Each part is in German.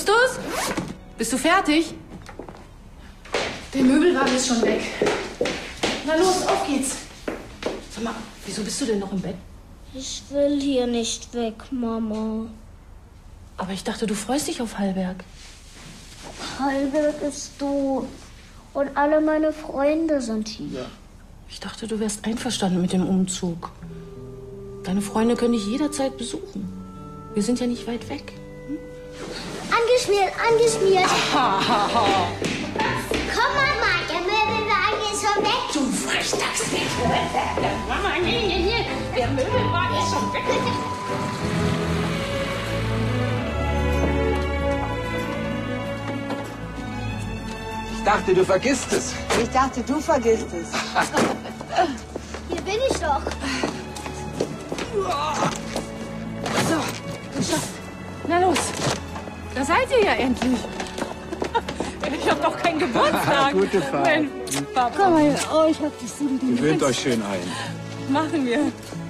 Justus? Bist du fertig? Der Möbelwagen ist schon weg. Na los, auf geht's. Sag mal, wieso bist du denn noch im Bett? Ich will hier nicht weg, Mama. Aber ich dachte, du freust dich auf Hallberg. Hallberg ist doof. Und alle meine Freunde sind hier. Ich dachte, du wärst einverstanden mit dem Umzug. Deine Freunde können dich jederzeit besuchen. Wir sind ja nicht weit weg. Angeschmiert, angeschmiert. Komm, Mama, der Möbelwagen ist schon weg. Du Frechdachs, Mama, nee, nee, nee. Der Möbelwagen ist schon weg. Ich dachte, du vergisst es. Ich dachte, du vergisst es. Hier bin ich doch. Na los, da seid ihr ja endlich. Ich hab doch keinen Geburtstag. Gute Fahrt. Mensch, Papa. Komm mal, oh, ich hab dich so lieb. Gewöhnt euch schön ein. Machen wir.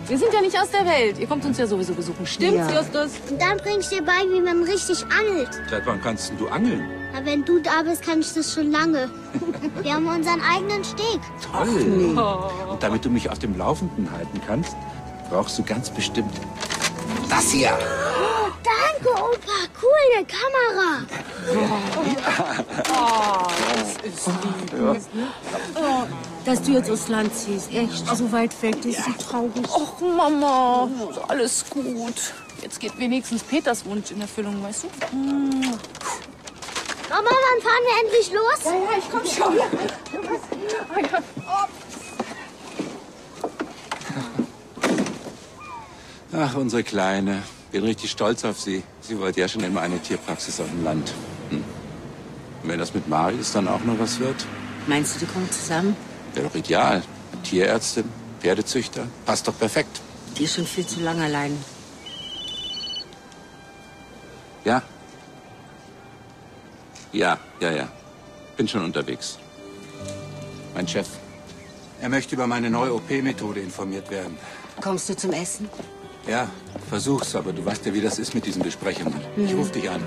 Wir sind ja nicht aus der Welt. Ihr kommt uns ja sowieso besuchen. Stimmt's, Ja. Justus? Und dann bring ich dir bei, wie man richtig angelt. Seit wann kannst denn du angeln? Na, wenn du da bist, kann ich das schon lange. Wir haben unseren eigenen Steg. Toll. Und damit du mich auf dem Laufenden halten kannst, brauchst du ganz bestimmt das hier. Danke, Opa. Cool, eine Kamera. Dass du jetzt aufs Land ziehst, echt so weit weg, das ist so traurig. Och, Mama, ist alles gut. Jetzt geht wenigstens Peters Wunsch in Erfüllung, weißt du? Mama, wann fahren wir endlich los? Ja, ich komm schon. Ach, unsere Kleine. Bin richtig stolz auf sie. Sie wollte ja schon immer eine Tierpraxis auf dem Land. Hm. Und wenn das mit Marius dann auch noch was wird, Meinst du, die kommen zusammen? wäre doch ideal. Tierärztin, Pferdezüchter, passt doch perfekt. Die ist schon viel zu lange allein. Ja? Ja, ja, ja. Bin schon unterwegs. Mein Chef. Er möchte über meine neue OP-Methode informiert werden. Kommst du zum Essen? Ja, versuch's, aber du weißt ja, wie das ist mit diesen Besprechungen. Ich ruf dich an.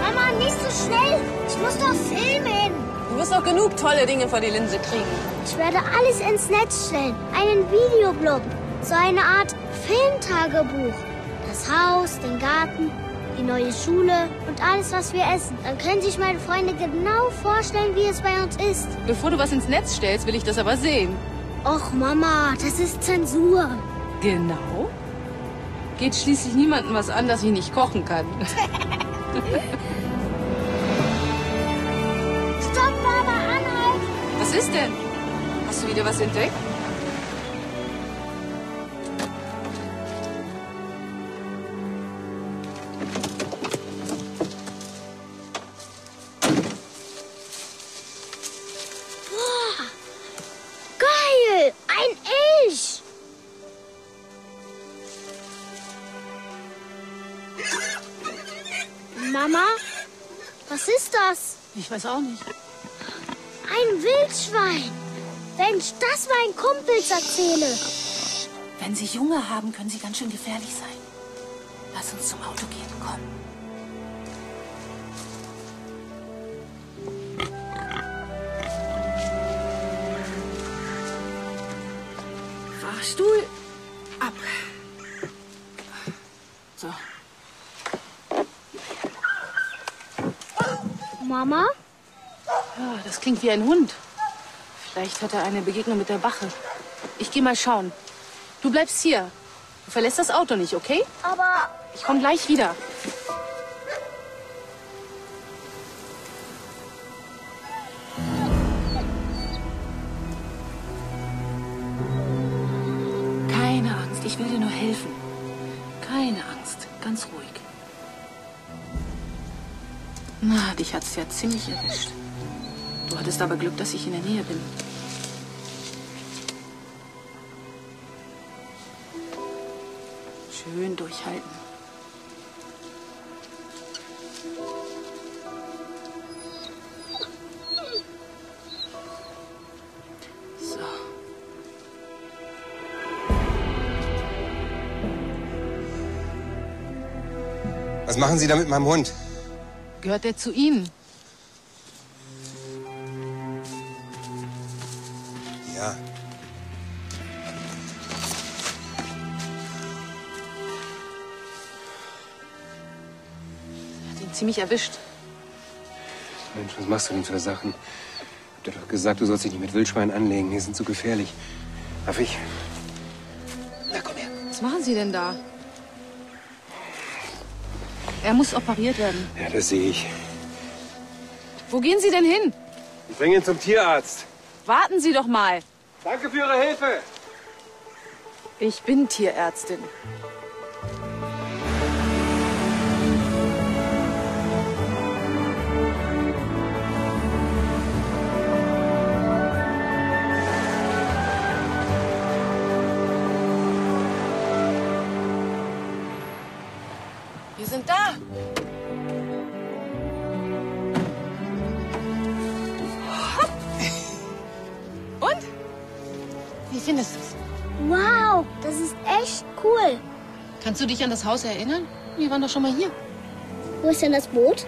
Mama, nicht so schnell. Ich muss doch filmen. Du wirst noch genug tolle Dinge vor die Linse kriegen. Ich werde alles ins Netz stellen. Einen Videoblog. So eine Art Filmtagebuch. Das Haus, den Garten, die neue Schule und alles, was wir essen. Dann können sich meine Freunde genau vorstellen, wie es bei uns ist. Bevor du was ins Netz stellst, will ich das aber sehen. Och, Mama, das ist Zensur. Genau. Geht schließlich niemandem was an, dass ich nicht kochen kann. Stopp, Mama, anhalt. Was ist denn? Hast du wieder was entdeckt? Weiß auch nicht. Ein Wildschwein. Mensch, das meinen Kumpels erzähle. Wenn sie Junge haben, können sie ganz schön gefährlich sein. Lass uns zum Auto gehen, komm. Fahrstuhl ab. So. Mama? Das klingt wie ein Hund. Vielleicht hat er eine Begegnung mit der Wache. Ich gehe mal schauen. Du bleibst hier. Du verlässt das Auto nicht, okay? Aber Ich komme gleich wieder. Keine Angst, ich will dir nur helfen. Keine Angst, ganz ruhig. Na, dich hat's ja ziemlich erwischt. Du hattest aber Glück, dass ich in der Nähe bin. Schön durchhalten. Was machen Sie da mit meinem Hund? Gehört er zu Ihnen? Ihn ziemlich erwischt. Mensch, was machst du denn für Sachen? Ich hab dir doch gesagt, du sollst dich nicht mit Wildschweinen anlegen. Die sind zu gefährlich. Darf ich? Na, komm her. Was machen Sie denn da? Er muss operiert werden. Ja, das sehe ich. Wo gehen Sie denn hin? Ich bringe ihn zum Tierarzt. Warten Sie doch mal. Danke für Ihre Hilfe. Ich bin Tierärztin. Du dich an das Haus erinnern? Wir waren doch schon mal hier. Wo ist denn das Boot?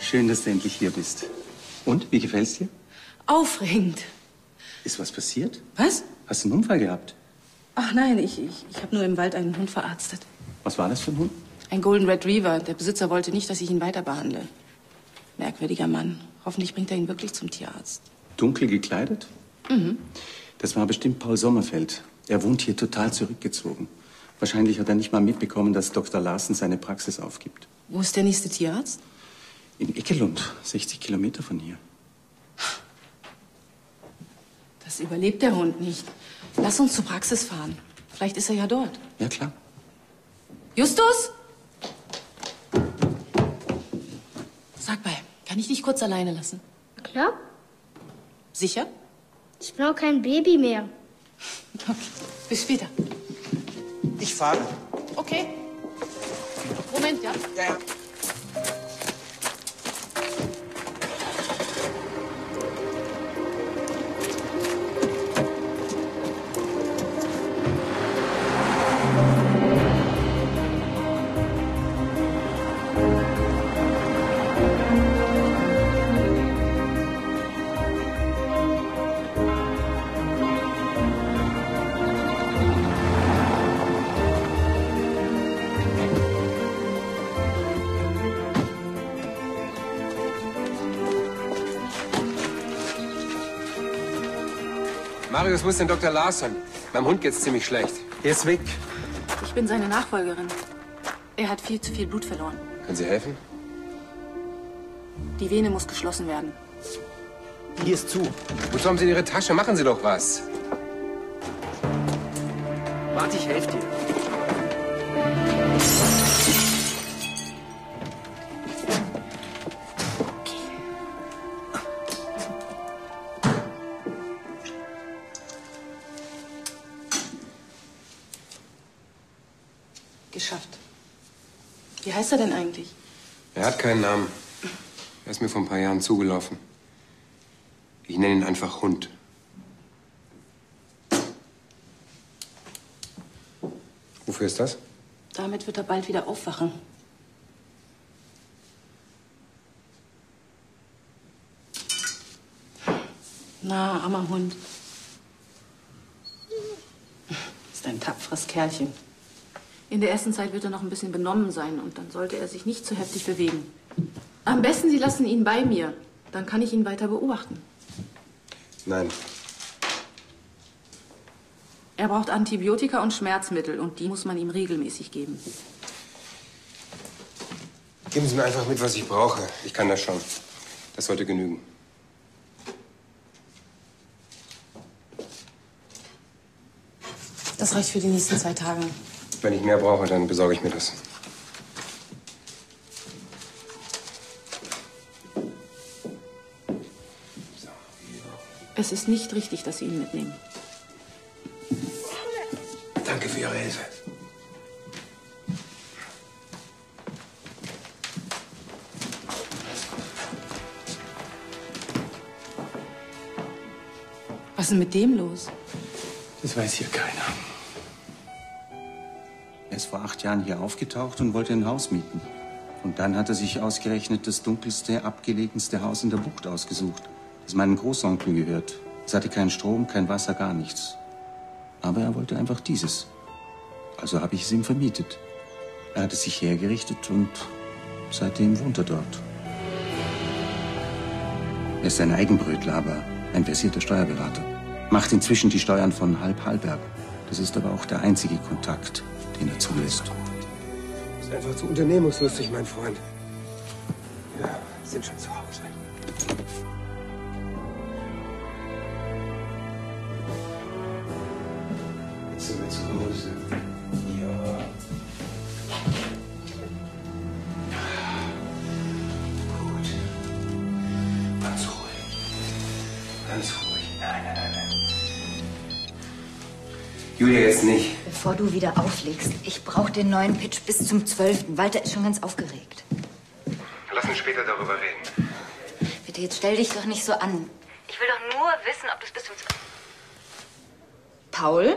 Schön, dass du endlich hier bist. Und, wie gefällt's dir? Aufregend. Ist was passiert? Was? Hast du einen Unfall gehabt? Ach nein, ich, ich, ich habe nur im Wald einen Hund verarztet. Was war das für ein Hund? Ein Golden Retriever. Der Besitzer wollte nicht, dass ich ihn weiter behandle. Merkwürdiger Mann. Hoffentlich bringt er ihn wirklich zum Tierarzt. Dunkel gekleidet? Mhm. Das war bestimmt Paul Sommerfeld. Er wohnt hier total zurückgezogen. Wahrscheinlich hat er nicht mal mitbekommen, dass Dr. Larsen seine Praxis aufgibt. Wo ist der nächste Tierarzt? In Ickelund, 60 Kilometer von hier. Das überlebt der Hund nicht. Lass uns zur Praxis fahren. Vielleicht ist er ja dort. Ja, klar. Justus? Sag mal, kann ich dich kurz alleine lassen? Klar, Sicher? ich bin auch kein Baby mehr. Okay. Bis später. Ich fahre. Okay. Moment, ja? Ja, ja. Marius, wo ist denn Dr. Larson? Meinem Hund geht's ziemlich schlecht. Er ist weg. Ich bin seine Nachfolgerin. Er hat viel zu viel Blut verloren. Können Sie helfen? Die Vene muss geschlossen werden. Hier ist zu. Wozu haben Sie in Ihre Tasche? Machen Sie doch was. Warte, ich helfe dir. Er hat keinen Namen. Er ist mir vor ein paar Jahren zugelaufen. Ich nenne ihn einfach Hund. Wofür ist das? Damit wird er bald wieder aufwachen. Na, armer Hund. Ist ein tapferes Kerlchen. In der ersten Zeit wird er noch ein bisschen benommen sein und dann sollte er sich nicht zu heftig bewegen. Am besten, Sie lassen ihn bei mir. Dann kann ich ihn weiter beobachten. Nein. Er braucht Antibiotika und Schmerzmittel und die muss man ihm regelmäßig geben. Geben Sie mir einfach mit, was ich brauche. Ich kann das schon. Das sollte genügen. Das reicht für die nächsten zwei Tage. Wenn ich mehr brauche, dann besorge ich mir das. Es ist nicht richtig, dass Sie ihn mitnehmen. Danke für Ihre Hilfe. Was ist denn mit dem los? Das weiß hier keiner. Vor acht Jahren hier aufgetaucht und wollte ein Haus mieten. Und dann hat er sich ausgerechnet das dunkelste, abgelegenste Haus in der Bucht ausgesucht, das meinem Großonkel gehört. Es hatte keinen Strom, kein Wasser, gar nichts. Aber er wollte einfach dieses. Also habe ich es ihm vermietet. Er hat es sich hergerichtet und seitdem wohnt er dort. Er ist ein Eigenbrötler, aber ein versierter Steuerberater. Macht inzwischen die Steuern von Halb Hallberg. Das ist aber auch der einzige Kontakt, den er zulässt. Ist einfach zu unternehmungslustig, mein Freund. Ja, sind schon zu Hause. Bevor du wieder auflegst, ich brauche den neuen Pitch bis zum 12. Walter ist schon ganz aufgeregt. Lass uns später darüber reden. Bitte, jetzt stell dich doch nicht so an. Ich will doch nur wissen, ob du es bis zum 12. Paul?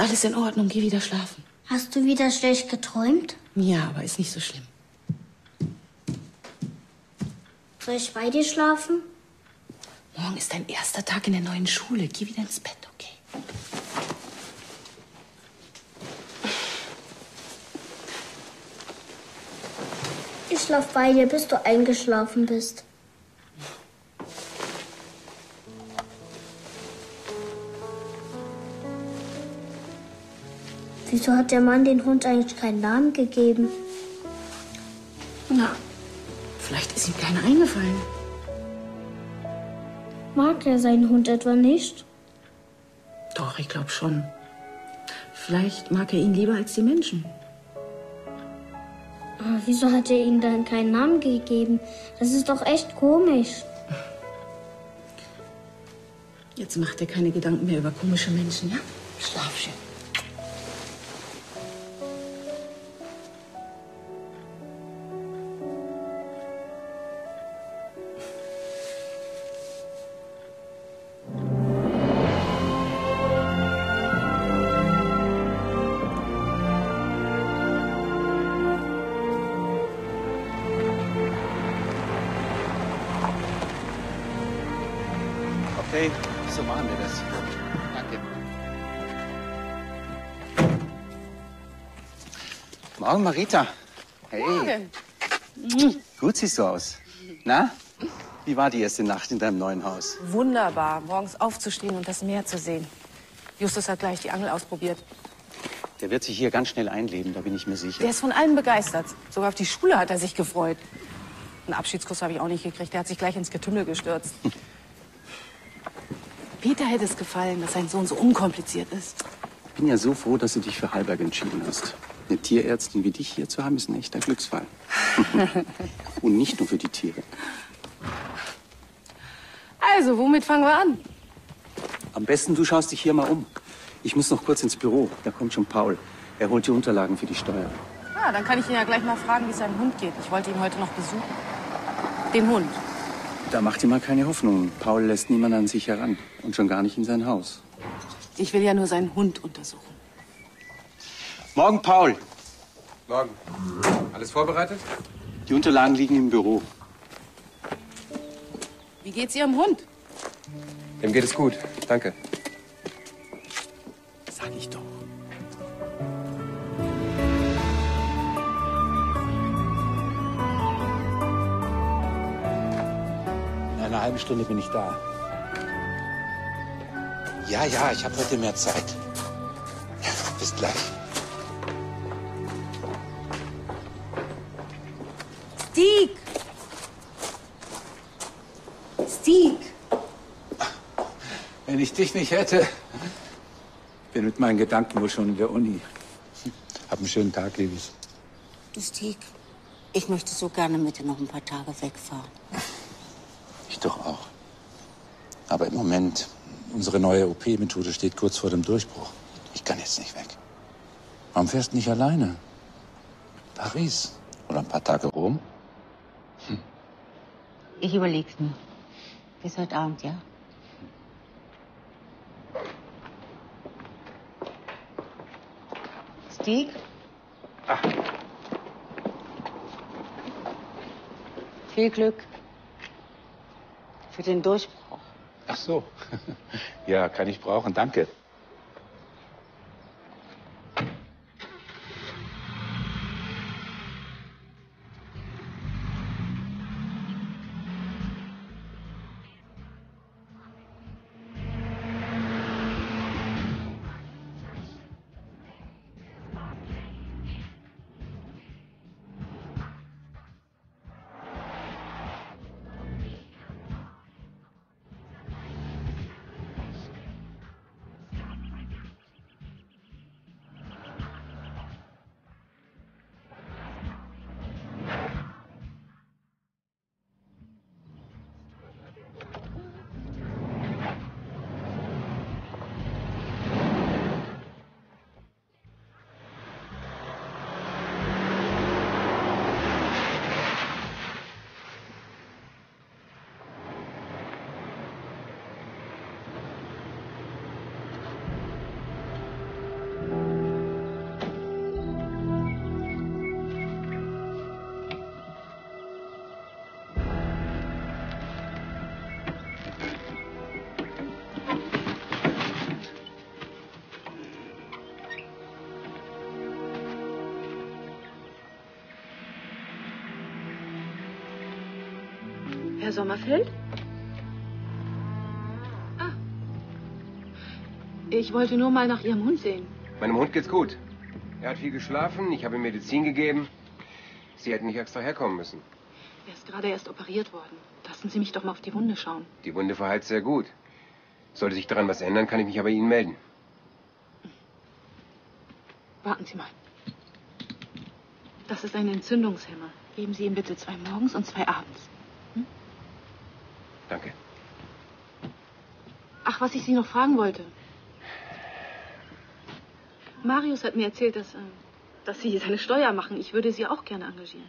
Alles in Ordnung, geh wieder schlafen. Hast du wieder schlecht geträumt? Ja, aber ist nicht so schlimm. Soll ich bei dir schlafen? Morgen ist dein erster Tag in der neuen Schule. Geh wieder ins Bett, okay? Ich schlaf bei dir, bis du eingeschlafen bist. Wieso hat der Mann den Hund eigentlich keinen Namen gegeben? Na, vielleicht ist ihm keiner eingefallen. Mag er seinen Hund etwa nicht? Doch, ich glaube schon. Vielleicht mag er ihn lieber als die Menschen. Aber wieso hat er ihm dann keinen Namen gegeben? Das ist doch echt komisch. Jetzt mach dir keine Gedanken mehr über komische Menschen, ja? Schlaf schön. Morgen, Marita. Hey. Morgen. Gut siehst du aus. Na, wie war die erste Nacht in deinem neuen Haus? Wunderbar, morgens aufzustehen und das Meer zu sehen. Justus hat gleich die Angel ausprobiert. Der wird sich hier ganz schnell einleben, da bin ich mir sicher. Der ist von allem begeistert. Sogar auf die Schule hat er sich gefreut. Einen Abschiedskuss habe ich auch nicht gekriegt. Der hat sich gleich ins Getümmel gestürzt. Peter hätte es gefallen, dass sein Sohn so unkompliziert ist. Ich bin ja so froh, dass du dich für Halberg entschieden hast. Eine Tierärztin wie dich hier zu haben, ist ein echter Glücksfall. Und nicht nur für die Tiere. Also, womit fangen wir an? Am besten, du schaust dich hier mal um. Ich muss noch kurz ins Büro. Da kommt schon Paul. Er holt die Unterlagen für die Steuer. Ah, dann kann ich ihn ja gleich mal fragen, wie es seinem Hund geht. Ich wollte ihn heute noch besuchen. Den Hund. Da macht ihr mal keine Hoffnung. Paul lässt niemand an sich heran. Und schon gar nicht in sein Haus. Ich will ja nur seinen Hund untersuchen. Morgen, Paul. Morgen. Alles vorbereitet? Die Unterlagen liegen im Büro. Wie geht's Ihrem Hund? Dem geht es gut. Danke. Sag ich doch. In einer halben Stunde bin ich da. Ja, ja, ich habe heute mehr Zeit. Ja, bis gleich. Stieg! Stieg! Wenn ich dich nicht hätte, bin mit meinen Gedanken wohl schon in der Uni. Hab einen schönen Tag, Liebes. Stieg, ich möchte so gerne mit dir noch ein paar Tage wegfahren. Ich doch auch. Aber im Moment, unsere neue OP-Methode steht kurz vor dem Durchbruch. Ich kann jetzt nicht weg. Warum fährst du nicht alleine? Paris oder ein paar Tage Rom? Ich überleg's mir. Bis heute Abend, ja? Stieg? Viel Glück für den Durchbruch. Ach so. Ja, kann ich brauchen, danke. Herr Sommerfeld? Ah. Ich wollte nur mal nach Ihrem Hund sehen. Meinem Hund geht's gut. Er hat viel geschlafen, ich habe ihm Medizin gegeben. Sie hätten nicht extra herkommen müssen. Er ist gerade erst operiert worden. Lassen Sie mich doch mal auf die Wunde schauen. Die Wunde verheilt sehr gut. Sollte sich daran was ändern, kann ich mich aber Ihnen melden. Warten Sie mal. Das ist ein Entzündungshemmer. Geben Sie ihm bitte zwei morgens und zwei abends. Danke. Ach, was ich Sie noch fragen wollte. Marius hat mir erzählt, dass, äh, dass Sie seine Steuer machen. Ich würde Sie auch gerne engagieren.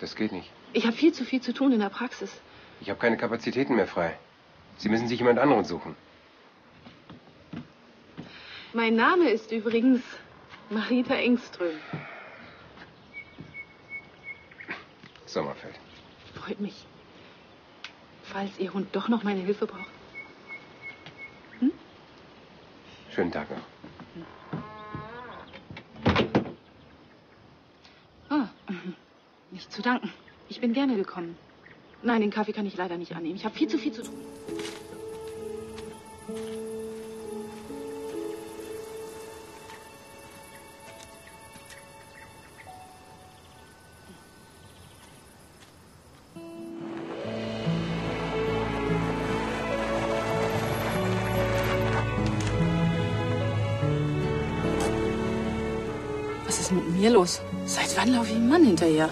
Das geht nicht. Ich habe viel zu viel zu tun in der Praxis. Ich habe keine Kapazitäten mehr frei. Sie müssen sich jemand anderen suchen. Mein Name ist übrigens Marita Engström. Sommerfeld. Freut mich. Falls Ihr Hund doch noch meine Hilfe braucht. Schönen Tag noch. Ah, nicht zu danken. Ich bin gerne gekommen. Nein, den Kaffee kann ich leider nicht annehmen. Ich habe viel zu viel zu tun. Wann laufe ich dem Mann hinterher?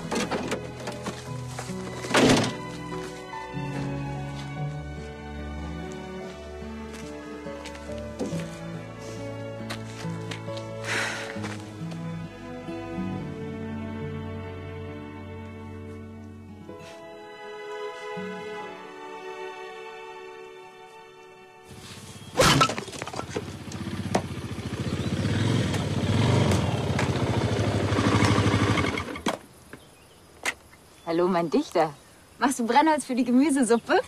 Hallo, mein Dichter. Machst du Brennholz für die Gemüsesuppe?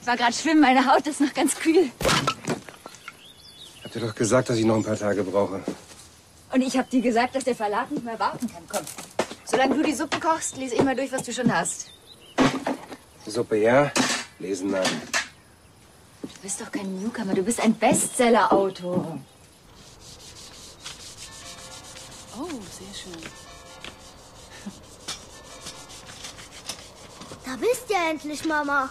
Ich war gerade schwimmen, meine Haut ist noch ganz kühl. Habt ihr doch gesagt, dass ich noch ein paar Tage brauche. Und ich habe dir gesagt, dass der Verlag nicht mehr warten kann. Komm. Solange du die Suppe kochst, lese ich mal durch, was du schon hast. Suppe ja, lesen nein. Du bist doch kein Newcomer, du bist ein Bestseller-Autor. Endlich, Mama.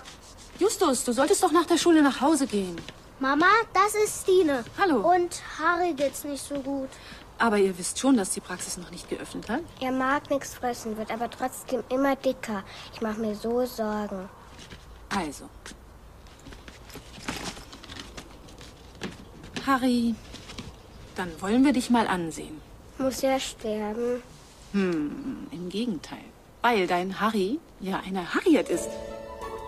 Justus, du solltest doch nach der Schule nach Hause gehen. Mama, das ist Stine. Hallo. Und Harry geht's nicht so gut. Aber ihr wisst schon, dass die Praxis noch nicht geöffnet hat? Er mag nichts fressen, wird aber trotzdem immer dicker. Ich mache mir so Sorgen. Also. Harry, dann wollen wir dich mal ansehen. Muss er sterben? Hm, im Gegenteil. Weil dein Harry ja eine Harriet ist.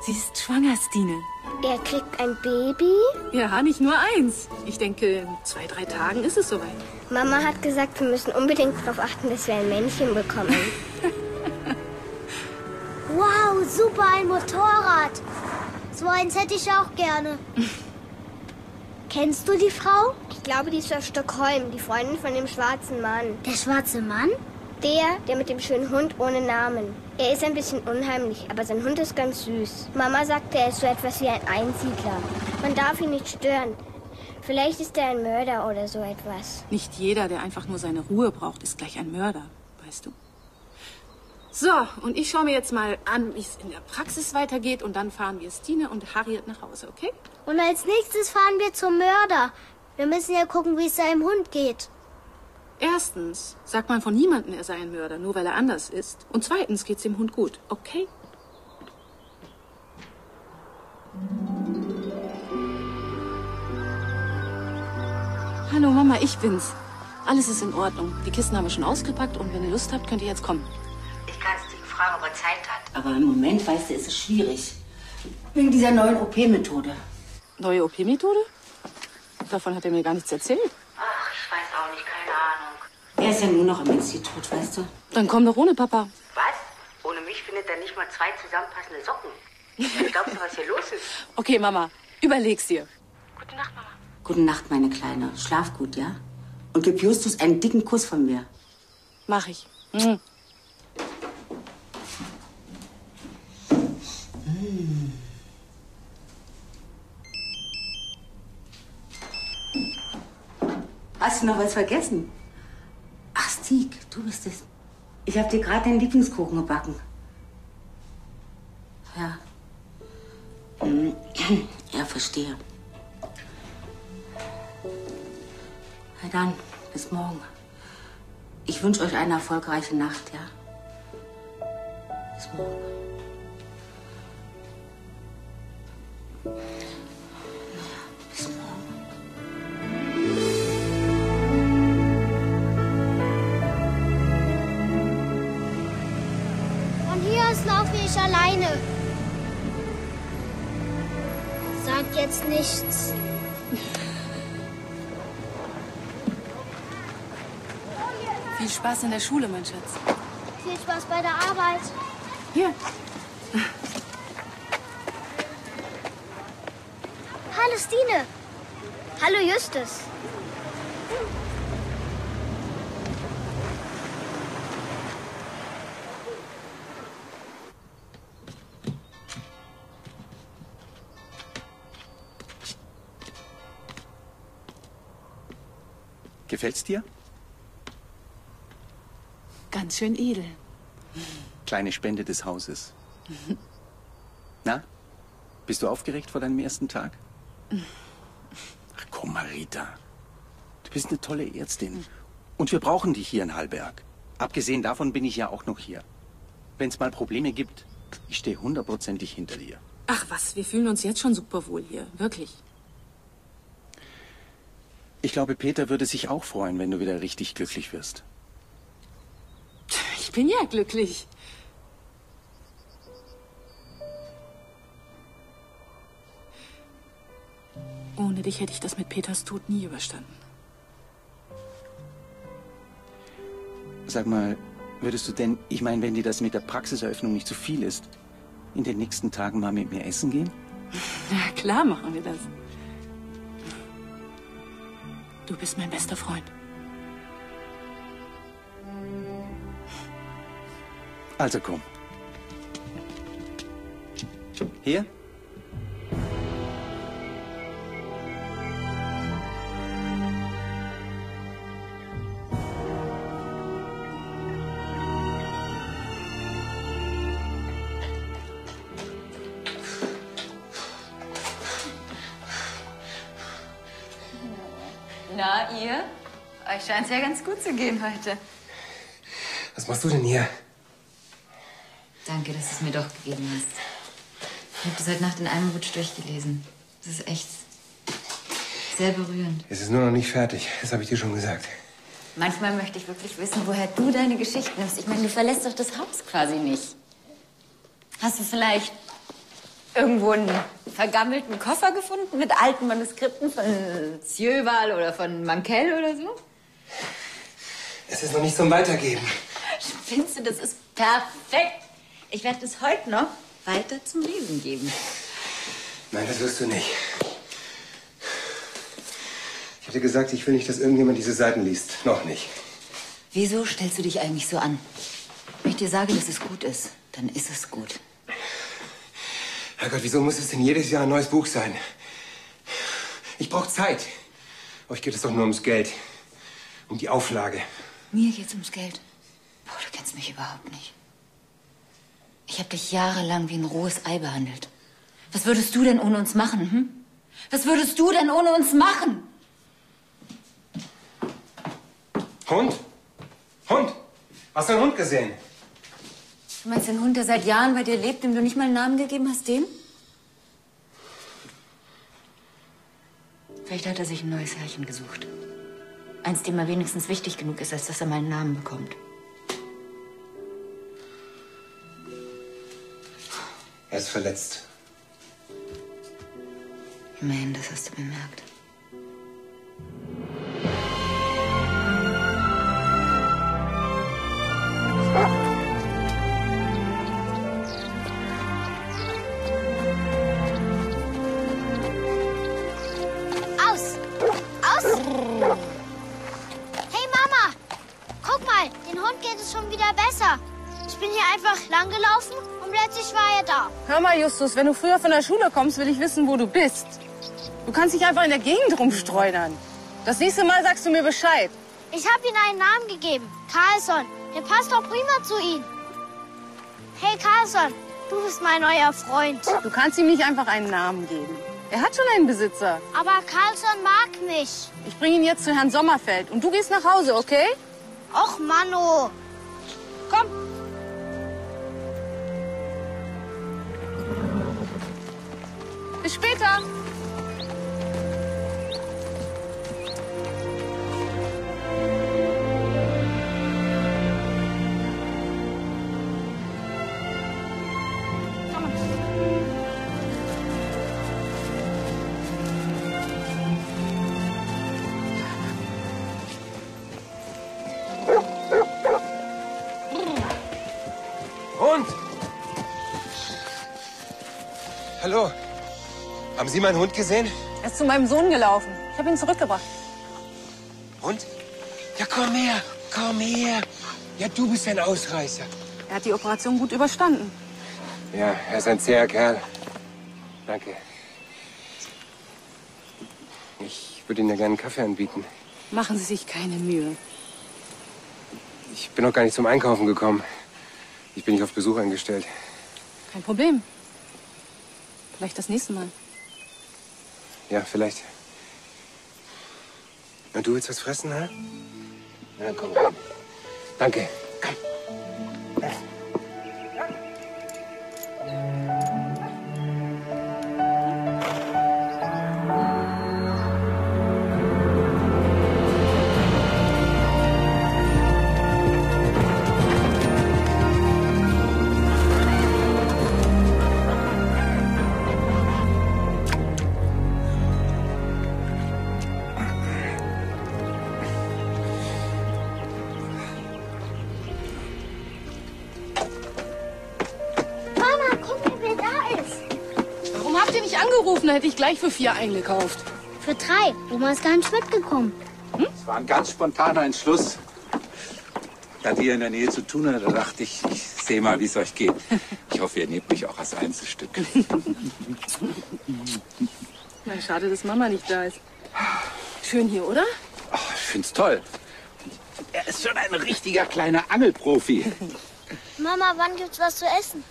Sie ist schwanger, Stine. Er kriegt ein Baby? Ja, nicht nur eins. Ich denke, in zwei, drei Tagen ist es soweit. Mama hat gesagt, wir müssen unbedingt darauf achten, dass wir ein Männchen bekommen. wow, super, ein Motorrad. So eins hätte ich auch gerne. Kennst du die Frau? Ich glaube, die ist aus Stockholm, die Freundin von dem schwarzen Mann. Der schwarze Mann? Der, der mit dem schönen Hund ohne Namen. Er ist ein bisschen unheimlich, aber sein Hund ist ganz süß. Mama sagte, er ist so etwas wie ein Einsiedler. Man darf ihn nicht stören. Vielleicht ist er ein Mörder oder so etwas. Nicht jeder, der einfach nur seine Ruhe braucht, ist gleich ein Mörder, weißt du. So, und ich schaue mir jetzt mal an, wie es in der Praxis weitergeht und dann fahren wir Stine und Harriet nach Hause, okay? Und als nächstes fahren wir zum Mörder. Wir müssen ja gucken, wie es seinem Hund geht. Erstens sagt man von niemandem, er sei ein Mörder, nur weil er anders ist. Und zweitens geht's dem Hund gut, okay? Hallo Mama, ich bin's. Alles ist in Ordnung. Die Kisten haben wir schon ausgepackt und wenn ihr Lust habt, könnt ihr jetzt kommen. Ich kann Steve fragen, ob er Zeit hat. Aber im Moment, weißt du, ist es schwierig. Wegen dieser neuen OP-Methode. Neue OP-Methode? Davon hat er mir gar nichts erzählt. Ach, Er ist ja nur noch im Institut, weißt du? Dann komm doch ohne Papa. Was? Ohne mich findet er nicht mal zwei zusammenpassende Socken. Glaubst du, was hier los ist? Okay, Mama, überleg's dir. Gute Nacht, Mama. Gute Nacht, meine Kleine. Schlaf gut, ja? Und gib Justus einen dicken Kuss von mir. Mach ich. Mhm. Hast du noch was vergessen? Ach, Stieg, du bist es. Ich habe dir gerade den Lieblingskuchen gebacken. Ja. Ja, verstehe. Na dann, bis morgen. Ich wünsche euch eine erfolgreiche Nacht, ja? Bis morgen. Aus laufe ich alleine. Sag jetzt nichts. Viel Spaß in der Schule, mein Schatz. Viel Spaß bei der Arbeit. Hier. Hallo Stine. Hallo Justus. Gefällt's dir? Ganz schön edel. Kleine Spende des Hauses. Na, bist du aufgeregt vor deinem ersten Tag? Ach komm, Marita. Du bist eine tolle Ärztin. Und wir brauchen dich hier in Hallberg. Abgesehen davon bin ich ja auch noch hier. Wenn es mal Probleme gibt, ich stehe hundertprozentig hinter dir. Ach was, wir fühlen uns jetzt schon super wohl hier. Wirklich. Ich glaube, Peter würde sich auch freuen, wenn du wieder richtig glücklich wirst. Ich bin ja glücklich. Ohne dich hätte ich das mit Peters Tod nie überstanden. Sag mal, Würdest du denn, ich meine, wenn dir das mit der Praxiseröffnung nicht zu viel ist, in den nächsten Tagen mal mit mir essen gehen? Na klar machen wir das. Du bist mein bester Freund. Also komm. Hier? Ja ganz gut zu gehen heute. Was machst du denn hier? Danke, dass du es mir doch gegeben hast. Ich habe das heute Nacht in einem Rutsch durchgelesen. Das ist echt sehr berührend. Es ist nur noch nicht fertig. Das habe ich dir schon gesagt. Manchmal möchte ich wirklich wissen, woher du deine Geschichten nimmst. Ich meine, du verlässt doch das Haus quasi nicht. Hast du vielleicht irgendwo einen vergammelten Koffer gefunden mit alten Manuskripten von Sjöwal oder von Mankell oder so? Es ist noch nicht zum Weitergeben. Findest du, das ist perfekt? Ich werde es heute noch weiter zum Lesen geben. Nein, das wirst du nicht. Ich hatte gesagt, ich will nicht, dass irgendjemand diese Seiten liest. Noch nicht. Wieso stellst du dich eigentlich so an? Wenn ich dir sage, dass es gut ist, dann ist es gut. Herrgott, wieso muss es denn jedes Jahr ein neues Buch sein? Ich brauche Zeit. Euch geht es doch nur ums Geld. Um die Auflage. Mir geht's ums Geld. Boah, du kennst mich überhaupt nicht. Ich habe dich jahrelang wie ein rohes Ei behandelt. Was würdest du denn ohne uns machen, hm? Was würdest du denn ohne uns machen? Hund? Hund? Hast du einen Hund gesehen? Du meinst den Hund, der seit Jahren bei dir lebt, dem du nicht mal einen Namen gegeben hast, den? Vielleicht hat er sich ein neues Herrchen gesucht. Eins, dem er wenigstens wichtig genug ist, als dass er mal einen Namen bekommt. Er ist verletzt. Immerhin, das hast du bemerkt. Geht es schon wieder besser. Ich bin hier einfach lang gelaufen und plötzlich war er da. Hör mal, Justus, wenn du früher von der Schule kommst, will ich wissen, wo du bist. Du kannst nicht einfach in der Gegend rumstreunern. Das nächste Mal sagst du mir Bescheid. Ich habe ihm einen Namen gegeben. Carlson. Der passt doch prima zu ihm. Hey Carlson, du bist mein neuer Freund. Du kannst ihm nicht einfach einen Namen geben. Er hat schon einen Besitzer. Aber Carlson mag mich. Ich bringe ihn jetzt zu Herrn Sommerfeld und du gehst nach Hause, okay? Och, Manno. Komm. Bis später. Haben Sie meinen Hund gesehen? Er ist zu meinem Sohn gelaufen. Ich habe ihn zurückgebracht. Hund? Ja, komm her. Komm her. Ja, du bist ein Ausreißer. Er hat die Operation gut überstanden. Ja, er ist ein zäher Kerl. Danke. Ich würde Ihnen ja gerne einen Kaffee anbieten. Machen Sie sich keine Mühe. Ich bin noch gar nicht zum Einkaufen gekommen. Ich bin nicht auf Besuch eingestellt. Kein Problem. Vielleicht das nächste Mal. Ja, vielleicht. Und du willst was fressen, ha? Na, komm rein. Danke. Komm. Hätte ich gleich für vier eingekauft. Für drei. Oma ist gar nicht mitgekommen. Es war ein ganz spontaner Entschluss. Hatte hier in der Nähe zu tun und da dachte ich, ich sehe mal, wie es euch geht. Ich hoffe, ihr nehmt mich auch als Einzelstück. Na, schade, dass Mama nicht da ist. Schön hier, oder? Oh, ich find's toll. Er ist schon ein richtiger kleiner Angelprofi. Mama, wann gibt's was zu essen?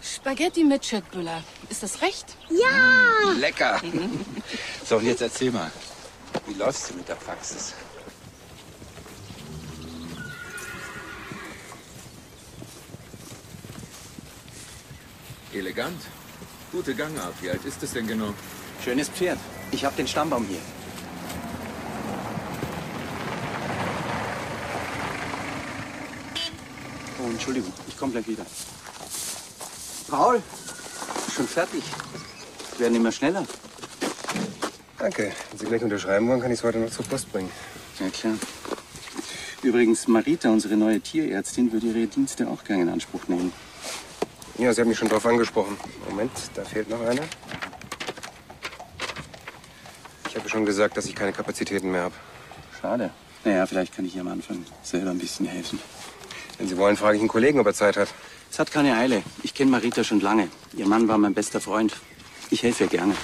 Spaghetti mit Chatbüller. Ist das recht? Ja! Lecker. So, und jetzt erzähl mal, wie läuft's denn mit der Praxis? Elegant. Gute Gangart. Wie alt ist es denn genau? Schönes Pferd. Ich habe den Stammbaum hier. Oh, Entschuldigung, ich komme gleich wieder. Paul, schon fertig. Wir werden immer schneller. Danke. Wenn Sie gleich unterschreiben wollen, kann ich es heute noch zur Post bringen. Ja, klar. Übrigens, Marita, unsere neue Tierärztin, würde ihre Dienste auch gerne in Anspruch nehmen. Ja, Sie haben mich schon drauf angesprochen. Moment, da fehlt noch einer. Ich habe schon gesagt, dass ich keine Kapazitäten mehr habe. Schade. Naja, vielleicht kann ich ihr am Anfang selber ein bisschen helfen. Wenn Sie wollen, frage ich einen Kollegen, ob er Zeit hat. Es hat keine Eile. Ich kenne Marita schon lange. Ihr Mann war mein bester Freund. Ich helfe ihr gerne.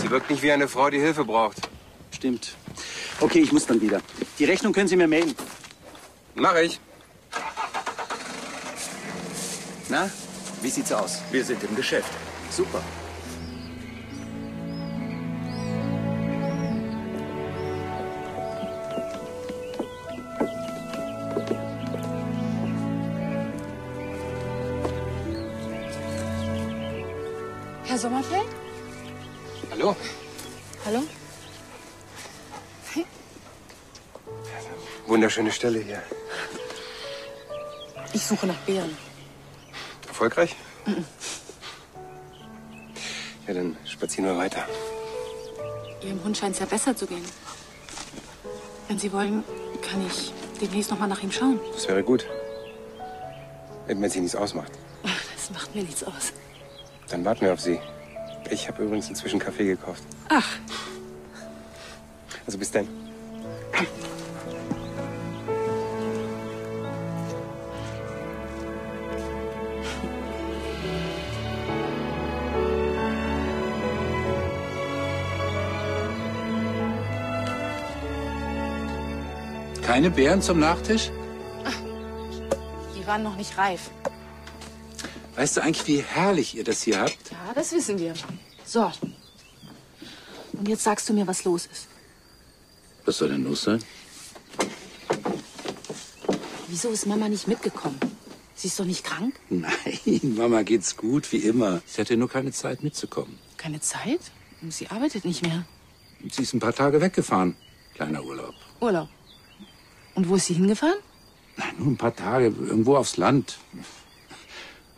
Sie wirkt nicht wie eine Frau, die Hilfe braucht. Stimmt. Okay, ich muss dann wieder. Die Rechnung können Sie mir mailen. Mach ich. Na, wie sieht's aus? Wir sind im Geschäft. Super. Herr Sommerfeld? Hallo? Hallo? Wunderschöne Stelle hier. Ich suche nach Beeren. Erfolgreich? Ja, dann spazieren wir weiter. Ihrem Hund scheint es ja besser zu gehen. Wenn Sie wollen, kann ich demnächst noch mal nach ihm schauen. Das wäre gut. Wenn es Ihnen nichts ausmacht. Das macht mir nichts aus. Dann warten wir auf Sie. Ich habe übrigens inzwischen Kaffee gekauft. Ach, Also bis dann. Keine Beeren zum Nachtisch? die waren noch nicht reif. Weißt du eigentlich, wie herrlich ihr das hier habt? Ja, das wissen wir. So. Und jetzt sagst du mir, was los ist. Was soll denn los sein? Wieso ist Mama nicht mitgekommen? Sie ist doch nicht krank? Nein, Mama geht's gut, wie immer. Sie hatte nur keine Zeit mitzukommen. Keine Zeit? Sie arbeitet nicht mehr. Sie ist ein paar Tage weggefahren. Kleiner Urlaub. Urlaub. Und wo ist sie hingefahren? Nein, nur ein paar Tage, irgendwo aufs Land.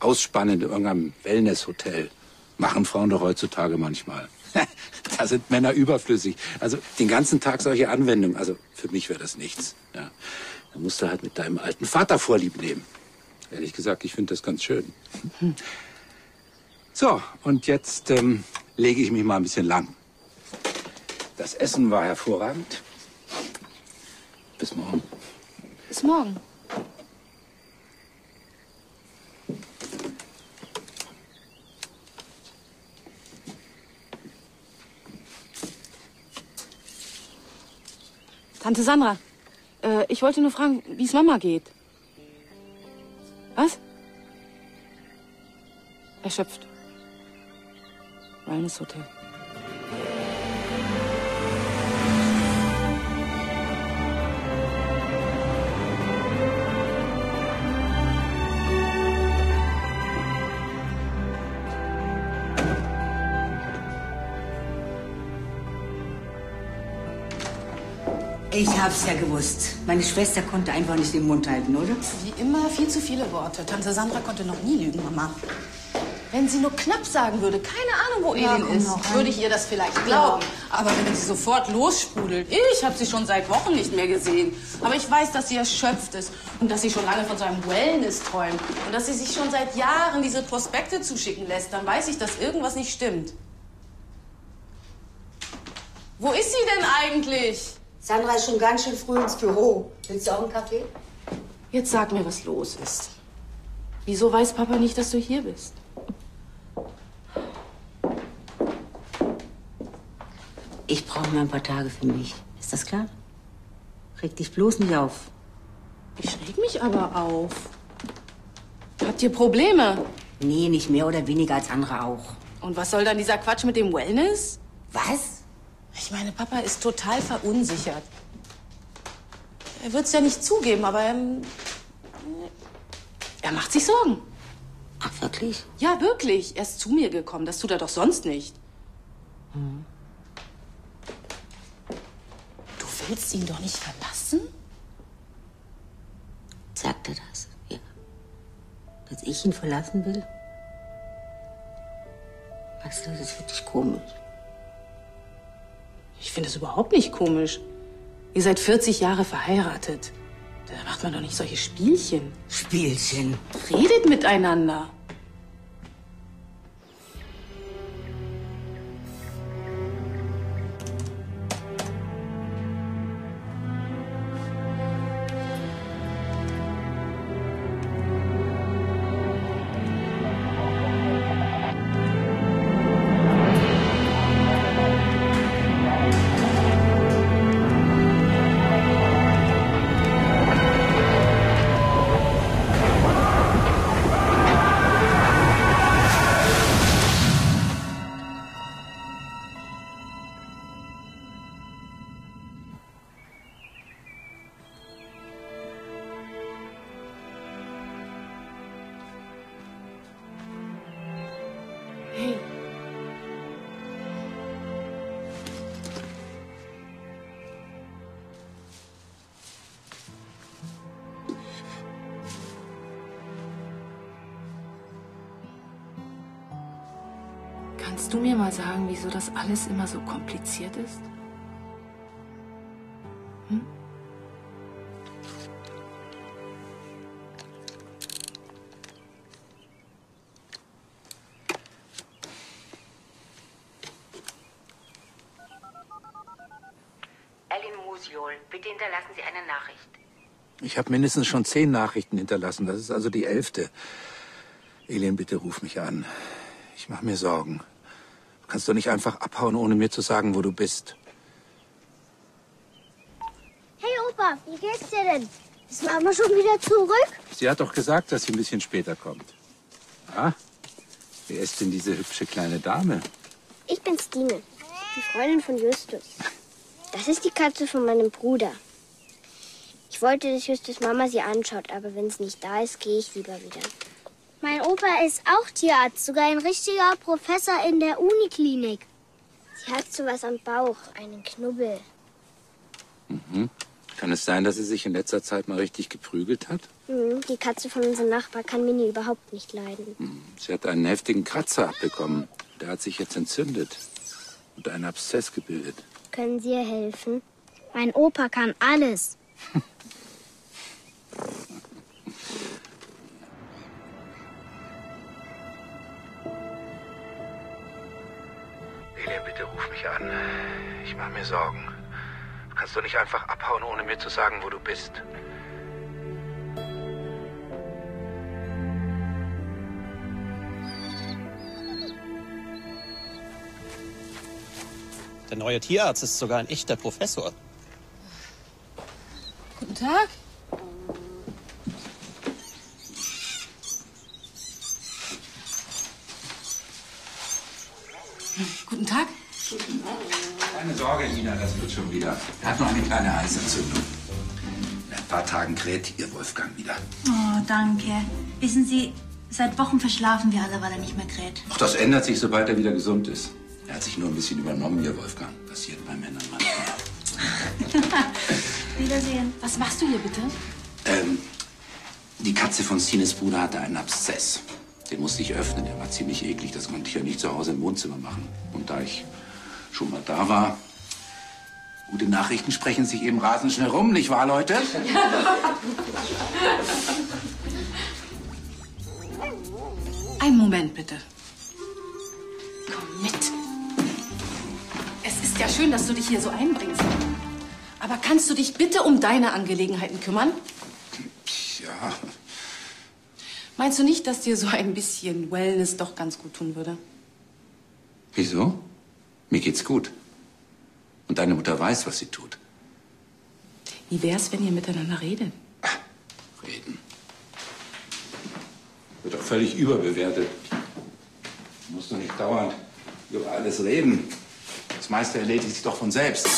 Ausspannen in irgendeinem Wellnesshotel. Machen Frauen doch heutzutage manchmal. da sind Männer überflüssig. Also den ganzen Tag solche Anwendungen. Also für mich wäre das nichts. Ja. Da musst du halt mit deinem alten Vater Vorlieb nehmen. Ehrlich gesagt, ich finde das ganz schön. So, und jetzt ähm, lege ich mich mal ein bisschen lang. Das Essen war hervorragend. Bis morgen. Bis morgen. Tante Sandra, äh, ich wollte nur fragen, wie es Mama geht. Was? Erschöpft. Wellnesshotel. Ich hab's ja gewusst. Meine Schwester konnte einfach nicht den Mund halten, oder? Wie immer viel zu viele Worte. Tante Sandra konnte noch nie lügen, Mama. Wenn sie nur knapp sagen würde, keine Ahnung, wo Ja, Elin ist, würde ich ihr das vielleicht glauben. Aber wenn sie sofort lossprudelt, ich habe sie schon seit Wochen nicht mehr gesehen. Aber ich weiß, dass sie erschöpft ist und dass sie schon lange von so einem Wellness träumt und dass sie sich schon seit Jahren diese Prospekte zuschicken lässt, dann weiß ich, dass irgendwas nicht stimmt. Wo ist sie denn eigentlich? Sandra ist schon ganz schön früh ins Büro. Willst du auch einen Kaffee? Jetzt sag mir, was los ist. Wieso weiß Papa nicht, dass du hier bist? Ich brauche mal ein paar Tage für mich. Ist das klar? Reg dich bloß nicht auf. Ich reg mich aber auf. Habt ihr Probleme? Nee, nicht mehr oder weniger als andere auch. Und was soll dann dieser Quatsch mit dem Wellness? Was? Ich meine, Papa ist total verunsichert. Er wird es ja nicht zugeben, aber er, er macht sich Sorgen. Ach, wirklich? Ja, wirklich. Er ist zu mir gekommen. Das tut er doch sonst nicht. Du willst ihn doch nicht verlassen? Sagt er das? Ja. Dass ich ihn verlassen will? Weißt du, das ist wirklich komisch. Ich finde es überhaupt nicht komisch. Ihr seid 40 Jahre verheiratet. Da macht man doch nicht solche Spielchen. Spielchen. Redet miteinander. Mir mal sagen, wieso das alles immer so kompliziert ist? Hm? Ellen Musiol, bitte hinterlassen Sie eine Nachricht. Ich habe mindestens schon zehn Nachrichten hinterlassen. Das ist also die elfte. Elin, bitte ruf mich an. Ich mache mir Sorgen. Du kannst doch nicht einfach abhauen, ohne mir zu sagen, wo du bist. Hey Opa, wie geht's dir denn? Ist Mama schon wieder zurück? Sie hat doch gesagt, dass sie ein bisschen später kommt. Ah, wer ist denn diese hübsche kleine Dame? Ich bin Stine, die Freundin von Justus. Das ist die Katze von meinem Bruder. Ich wollte, dass Justus Mama sie anschaut, aber wenn sie nicht da ist, gehe ich lieber wieder. Mein Opa ist auch Tierarzt, sogar ein richtiger Professor in der Uniklinik. Sie hat sowas am Bauch, einen Knubbel. Mhm. Kann es sein, dass sie sich in letzter Zeit mal richtig geprügelt hat? Hm, Die Katze von unserem Nachbar kann Mini überhaupt nicht leiden. Sie hat einen heftigen Kratzer abbekommen. Der hat sich jetzt entzündet und einen Abszess gebildet. Können Sie ihr helfen? Mein Opa kann alles. bitte ruf mich an. Ich mache mir Sorgen. Du kannst doch nicht einfach abhauen, ohne mir zu sagen, wo du bist. Der neue Tierarzt ist sogar ein echter Professor. Guten Tag. Guten Tag. Nina, das wird schon wieder. Er hat noch eine kleine Eisentzündung. In ein paar Tagen kräht ihr Wolfgang wieder. Oh, danke. Wissen Sie, seit Wochen verschlafen wir alle, weil er nicht mehr kräht. Doch das ändert sich, sobald er wieder gesund ist. Er hat sich nur ein bisschen übernommen, ihr Wolfgang. Passiert bei Männern manchmal. Wiedersehen. Was machst du hier bitte? Ähm, die Katze von Stines Bruder hatte einen Abszess. Den musste ich öffnen. Der war ziemlich eklig. Das konnte ich ja nicht zu Hause im Wohnzimmer machen. Und da ich schon mal da war, gute Nachrichten sprechen sich eben rasend schnell rum, nicht wahr, Leute? Einen Moment, bitte. Komm mit. Es ist ja schön, dass du dich hier so einbringst. Aber kannst du dich bitte um deine Angelegenheiten kümmern? Ja, Meinst du nicht, dass dir so ein bisschen Wellness doch ganz gut tun würde? wieso? Mir geht's gut. Und deine Mutter weiß, was sie tut. Wie wär's, wenn ihr miteinander redet? Reden. Wird doch völlig überbewertet. Du musst doch nicht dauernd über alles reden. Das meiste erledigt sich doch von selbst.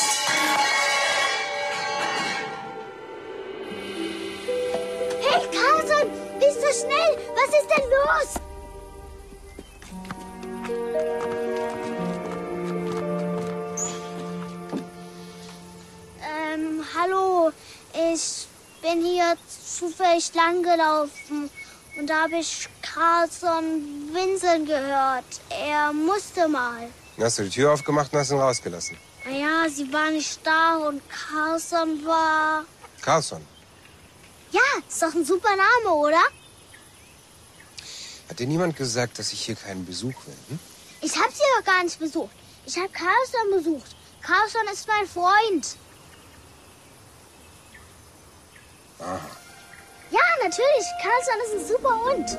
Zufällig lang gelaufen und da habe ich Carlson winseln gehört. Er musste mal. Dann hast du die Tür aufgemacht und hast ihn rausgelassen. Naja, sie war nicht da und Carlson war... Carlson, Ja, ist doch ein super Name, oder? hat dir niemand gesagt, dass ich hier keinen Besuch will? Hm? Ich habe sie doch gar nicht besucht. Ich habe Carlson besucht. Carlson ist mein Freund. Aha. Ja, natürlich. Carlson ist ein super Hund.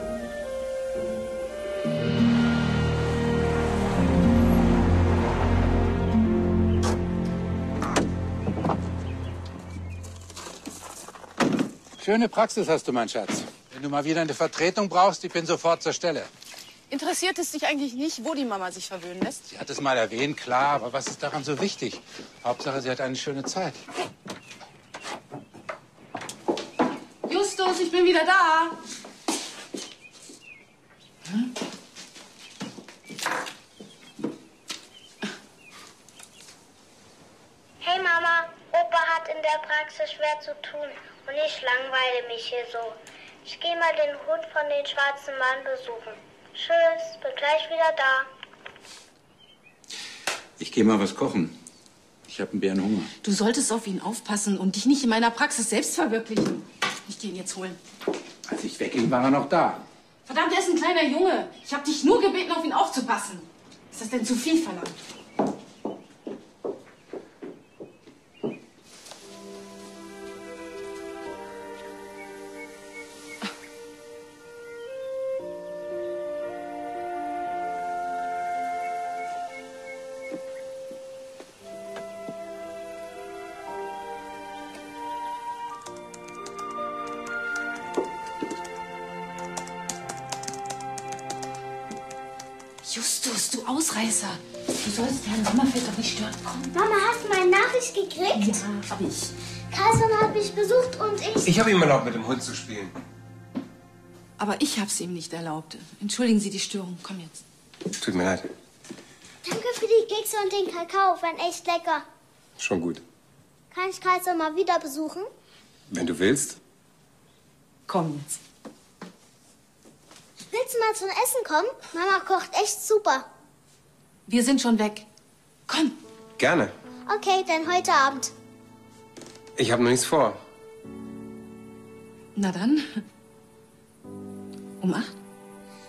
Schöne Praxis hast du, mein Schatz. Wenn du mal wieder eine Vertretung brauchst, ich bin sofort zur Stelle. Interessiert es dich eigentlich nicht, wo die Mama sich verwöhnen lässt? Sie hat es mal erwähnt, klar, aber was ist daran so wichtig? Hauptsache, sie hat eine schöne Zeit. Justus, ich bin wieder da. Hey Mama, Opa hat in der Praxis schwer zu tun und ich langweile mich hier so. Ich gehe mal den Hund von den schwarzen Mann besuchen. Tschüss, bin gleich wieder da. Ich gehe mal was kochen. Ich habe einen Bärenhunger. Du solltest auf ihn aufpassen und dich nicht in meiner Praxis selbst verwirklichen. Ich gehe ihn jetzt holen. Als ich wegging, war er noch da. Verdammt, er ist ein kleiner Junge. Ich habe dich nur gebeten, auf ihn aufzupassen. Ist das denn zu viel verlangt? Herrn Sommerfeld doch nicht stören. Komm. Mama, hast du meine Nachricht gekriegt? Ja, hab ich. Carlson hat mich besucht und ich... Ich habe ihm erlaubt, mit dem Hund zu spielen. Aber ich hab's ihm nicht erlaubt. Entschuldigen Sie die Störung. Komm jetzt. Tut mir leid. Danke für die Kekse und den Kakao, waren echt lecker. Schon gut. Kann ich Carlson mal wieder besuchen? Wenn du willst. Komm jetzt. Willst du mal zum Essen kommen? Mama kocht echt super. Wir sind schon weg. Komm. Gerne. Okay, dann heute Abend. Ich habe noch nichts vor. Na dann. Um acht?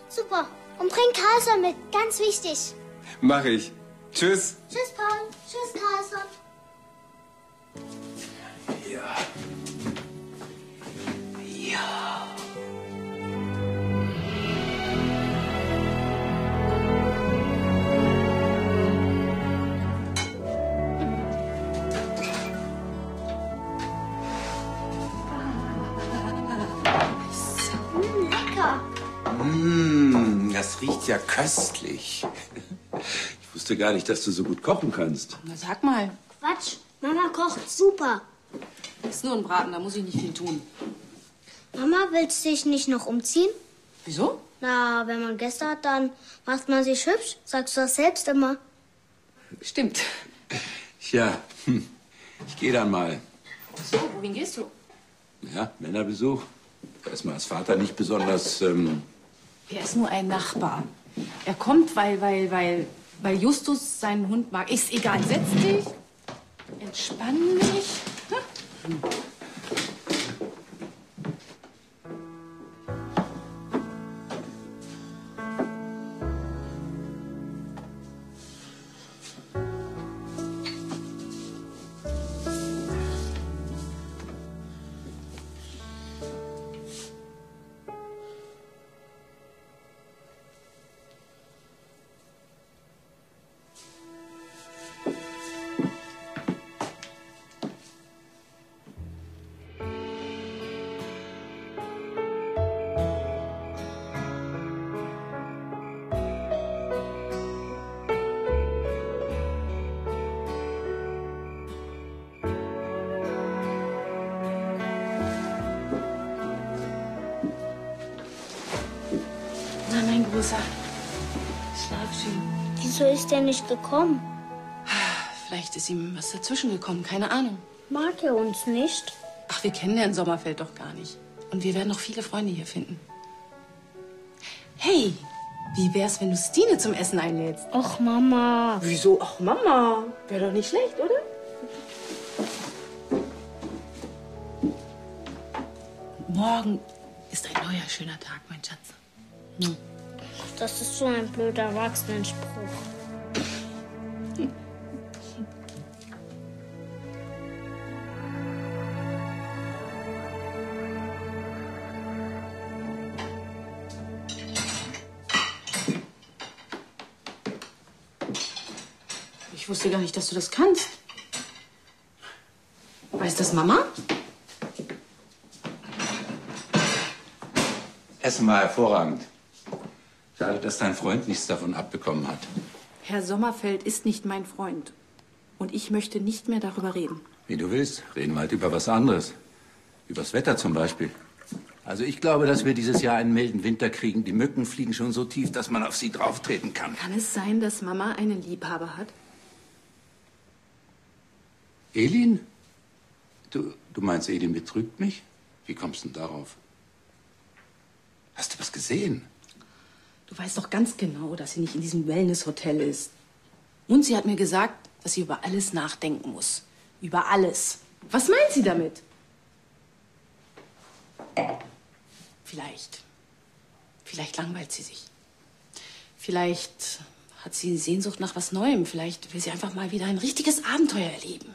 Super. Und bring Carlson mit, ganz wichtig. Mach ich. Tschüss. Tschüss, Paul. Tschüss, Carlson. Ja. Ja. Das riecht ja köstlich. Ich wusste gar nicht, dass du so gut kochen kannst. Na, sag mal. Quatsch. Mama kocht super. Ist nur ein Braten, da muss ich nicht viel tun. Mama, willst du dich nicht noch umziehen? Wieso? Na, wenn man Gäste hat, dann macht man sich hübsch. Sagst du das selbst immer. Stimmt. Tja, hm. ich gehe dann mal. So, wohin gehst du? Ja, Männerbesuch. Da ist man als Vater nicht besonders ähm, Er ist nur ein Nachbar. Er kommt, weil, weil, weil, weil Justus seinen Hund mag. Ist egal, setz dich. Entspann dich. Hm? Er nicht gekommen? Vielleicht ist ihm was dazwischen gekommen, keine Ahnung. Mag er uns nicht? Ach, wir kennen Herrn Sommerfeld doch gar nicht. Und wir werden noch viele Freunde hier finden. Hey, wie wär's, wenn du Stine zum Essen einlädst? Och, Mama. Wieso? Ach, Mama. Wäre doch nicht schlecht, oder? Morgen ist ein neuer schöner Tag, mein Schatz. Hm. Das ist so ein blöder Erwachsenenspruch. Wusste gar nicht, dass du das kannst. Weiß das Mama? Essen war hervorragend. Schade, dass dein Freund nichts davon abbekommen hat. Herr Sommerfeld ist nicht mein Freund. Und ich möchte nicht mehr darüber reden. Wie du willst. Reden wir halt über was anderes. Übers Wetter zum Beispiel. Also ich glaube, dass wir dieses Jahr einen milden Winter kriegen. Die Mücken fliegen schon so tief, dass man auf sie drauftreten kann. Kann es sein, dass Mama einen Liebhaber hat? Elin? Du, du meinst, Elin betrügt mich? Wie kommst du denn darauf? Hast du was gesehen? Du weißt doch ganz genau, dass sie nicht in diesem Wellness-Hotel ist. Und sie hat mir gesagt, dass sie über alles nachdenken muss. Über alles. Was meint sie damit? Vielleicht. Vielleicht langweilt sie sich. Vielleicht hat sie Sehnsucht nach was Neuem. Vielleicht will sie einfach mal wieder ein richtiges Abenteuer erleben.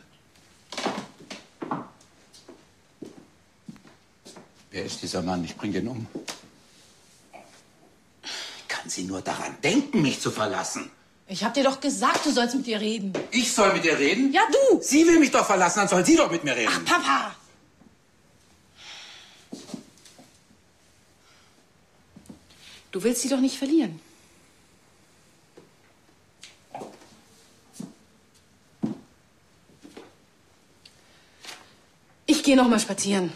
Wer ist dieser Mann? Ich bring den um. Wie kann sie nur daran denken, mich zu verlassen? Ich hab dir doch gesagt, du sollst mit ihr reden. Ich soll mit ihr reden? Ja, du! Sie will mich doch verlassen, dann soll sie doch mit mir reden. Ach, Papa! Du willst sie doch nicht verlieren. Ich gehe noch mal spazieren.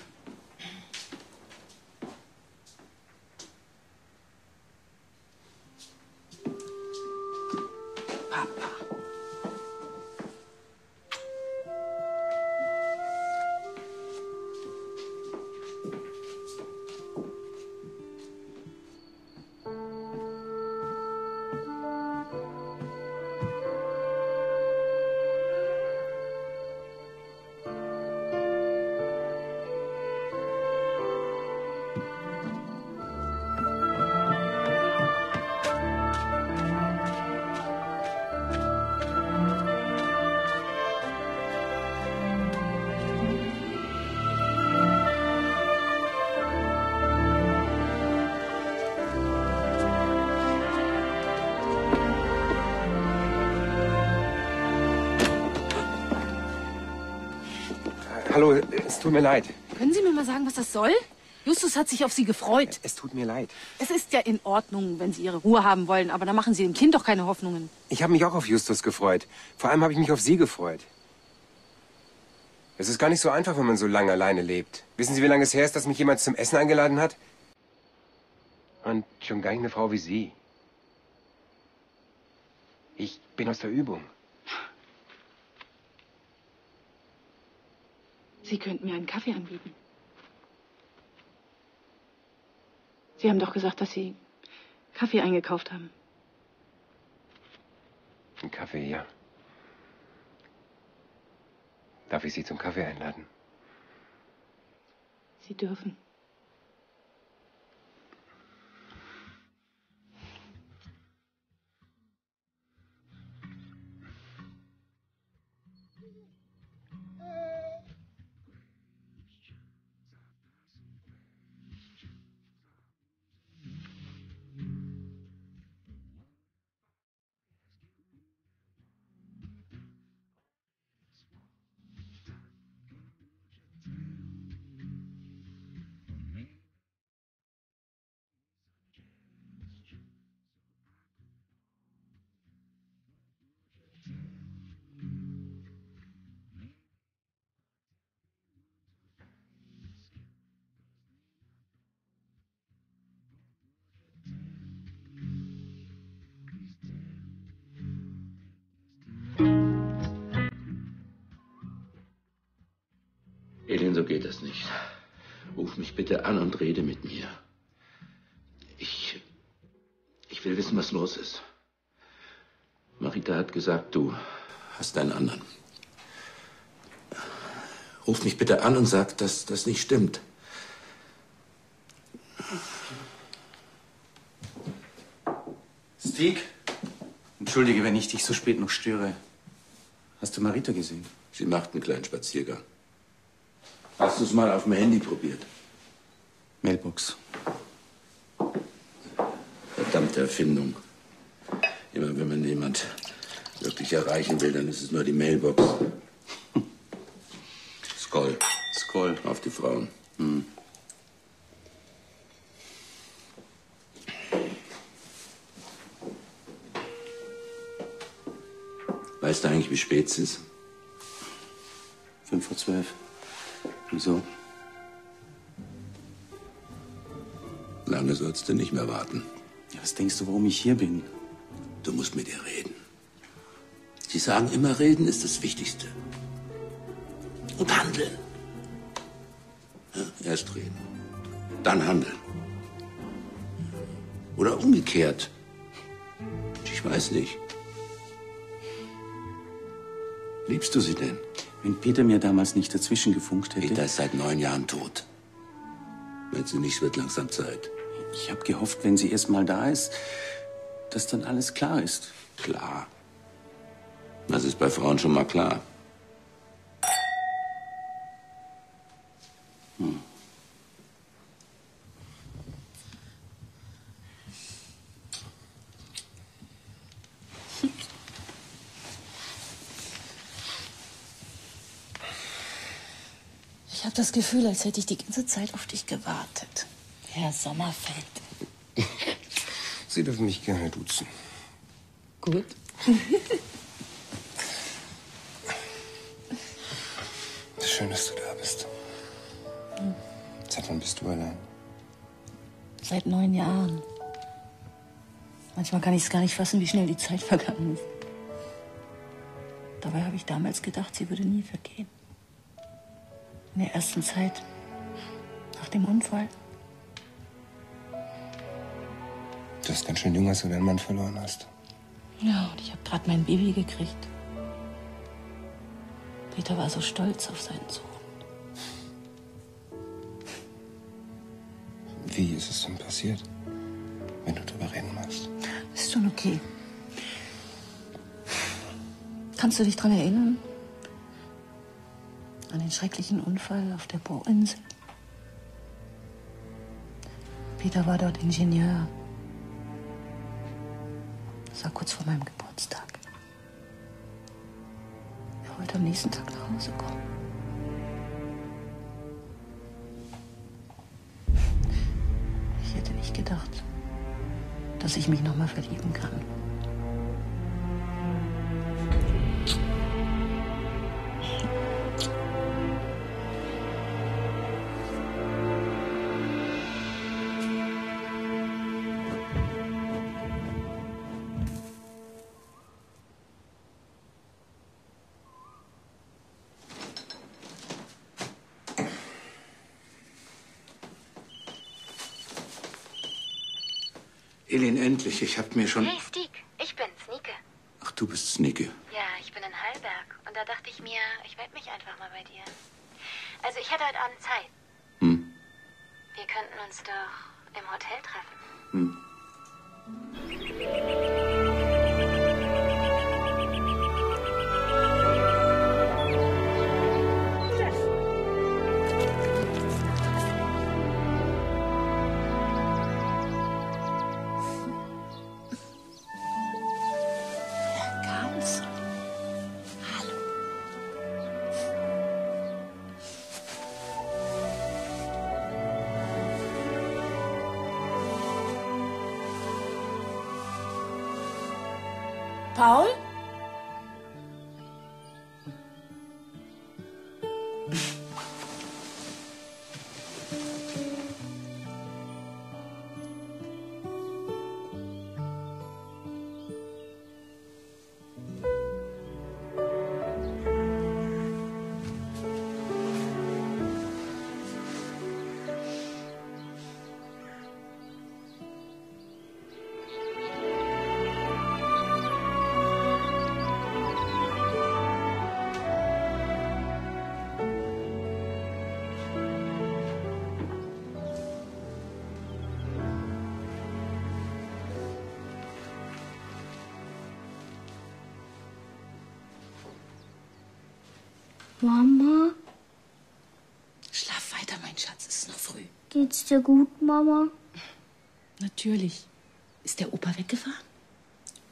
Hallo, es tut mir leid. Können Sie mir mal sagen, was das soll? Justus hat sich auf Sie gefreut. Es tut mir leid. Es ist ja in Ordnung, wenn Sie Ihre Ruhe haben wollen, aber da machen Sie dem Kind doch keine Hoffnungen. Ich habe mich auch auf Justus gefreut. Vor allem habe ich mich auf Sie gefreut. Es ist gar nicht so einfach, wenn man so lange alleine lebt. Wissen Sie, wie lange es her ist, dass mich jemand zum Essen eingeladen hat? Und schon gar nicht eine Frau wie Sie. Ich bin aus der Übung. Sie könnten mir einen Kaffee anbieten. Sie haben doch gesagt, dass Sie Kaffee eingekauft haben. Ein Kaffee, ja. Darf ich Sie zum Kaffee einladen? Sie dürfen. Mich bitte an und rede mit mir. Ich. Ich will wissen, was los ist. Marita hat gesagt, du hast einen anderen. Ruf mich bitte an und sag, dass das nicht stimmt. Stieg, entschuldige, wenn ich dich so spät noch störe. Hast du Marita gesehen? Sie macht einen kleinen Spaziergang. Hast du es mal auf dem Handy probiert? Mailbox. Verdammte Erfindung. Immer wenn man jemand wirklich erreichen will, dann ist es nur die Mailbox. Skoll. Skoll. Auf die Frauen. Hm. Weißt du eigentlich, wie spät es ist? Fünf vor zwölf. Wieso? Lange sollst du nicht mehr warten. Ja, was denkst du, warum ich hier bin? Du musst mit ihr reden. Sie sagen immer, reden ist das Wichtigste. Und handeln. Ja, erst reden, dann handeln. Oder umgekehrt. Ich weiß nicht. Liebst du sie denn? Wenn Peter mir damals nicht dazwischen gefunkt hätte. Peter ist seit neun Jahren tot. Meinst du nicht, wird langsam Zeit? Ich habe gehofft, wenn sie erst mal da ist, dass dann alles klar ist. Klar. Das ist bei Frauen schon mal klar. Hm. Ich habe das Gefühl, als hätte ich die ganze Zeit auf dich gewartet. Herr Sommerfeld. Sie dürfen mich gerne duzen. Gut. Schön, dass du da bist. Seit wann bist du allein? Seit neun Jahren. Manchmal kann ich es gar nicht fassen, wie schnell die Zeit vergangen ist. Dabei habe ich damals gedacht, sie würde nie vergehen. In der ersten Zeit, nach dem Unfall. Du bist ganz schön jung, als du deinen Mann verloren hast. Ja, und ich habe gerade mein Baby gekriegt. Peter war so stolz auf seinen Sohn. Wie ist es denn passiert? Wenn du drüber reden magst. Ist schon okay. Kannst du dich daran erinnern? An den schrecklichen Unfall auf der Bohrinsel? Peter war dort Ingenieur. Kurz vor meinem Geburtstag. Er wollte am nächsten Tag nach Hause kommen. Ich hätte nicht gedacht, dass ich mich noch mal verlieben kann. Endlich. Ich hab mir schon... Hey, Stieg, ich bin's, Nike. Ach, du bist Sneaky. Ja, ich bin in Hallberg. Und da dachte ich mir, ich melde mich einfach mal bei dir. Also, ich hätte heute Abend Zeit. Hm? Wir könnten uns doch im Hotel treffen. Mama, Schlaf weiter, mein Schatz, es ist noch früh. geht's dir gut, Mama? Natürlich. Ist der Opa weggefahren?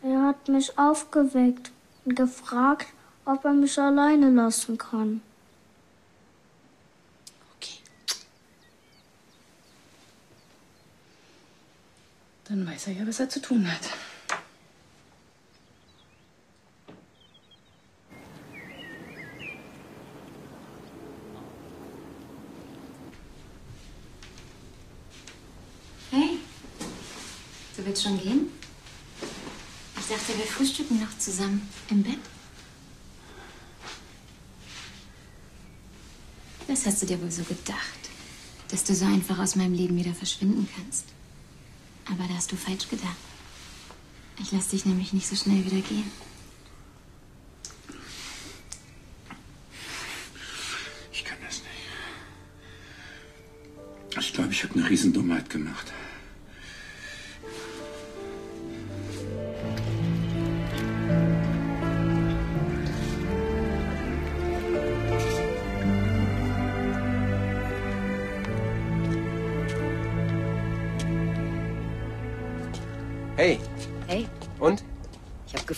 Er hat mich aufgeweckt und gefragt, ob er mich alleine lassen kann. Dann weiß er ja, was er zu tun hat. Hey, du willst schon gehen? Ich dachte, wir frühstücken noch zusammen im Bett. Was hast du dir wohl so gedacht? Dass du so einfach aus meinem Leben wieder verschwinden kannst. Aber da hast du falsch gedacht. Ich lasse dich nämlich nicht so schnell wieder gehen. Ich kann das nicht. Ich glaube, ich habe eine Riesendummheit gemacht.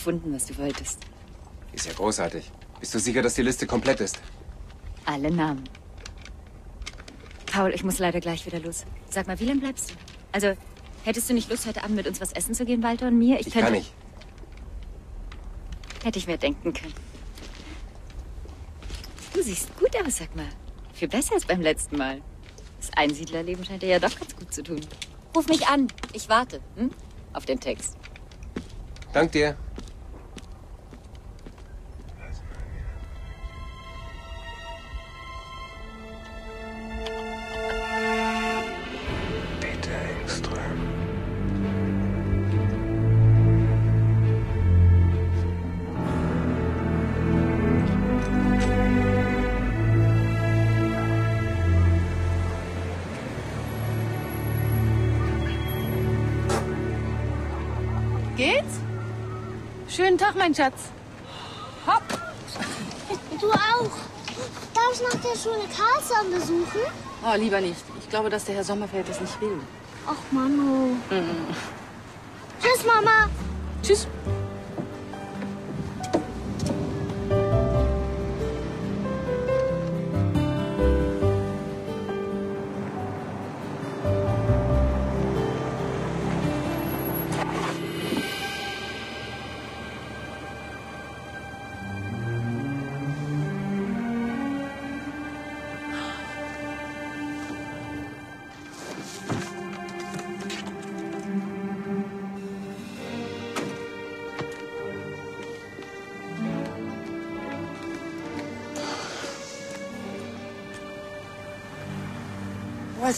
Gefunden, was du wolltest. Ist ja großartig. Bist du sicher, dass die Liste komplett ist? Alle Namen. Paul, ich muss leider gleich wieder los. Sag mal, wie lange bleibst du? Also, hättest du nicht Lust, heute Abend mit uns was essen zu gehen, Walter und mir? Ich könnte... kann nicht. Hätte ich mir denken können. Du siehst gut aus, sag mal. Viel besser als beim letzten Mal. Das Einsiedlerleben scheint dir ja doch ganz gut zu tun. Ruf mich an. Ich warte. Hm? Auf den Text. Dank dir. Mein Schatz. Hopp. Du auch. Darf ich nach der Schule Karlsson besuchen? Oh, lieber nicht. Ich glaube, dass der Herr Sommerfeld das nicht will. Ach, Manu. Mhm. Tschüss, Mama. Tschüss.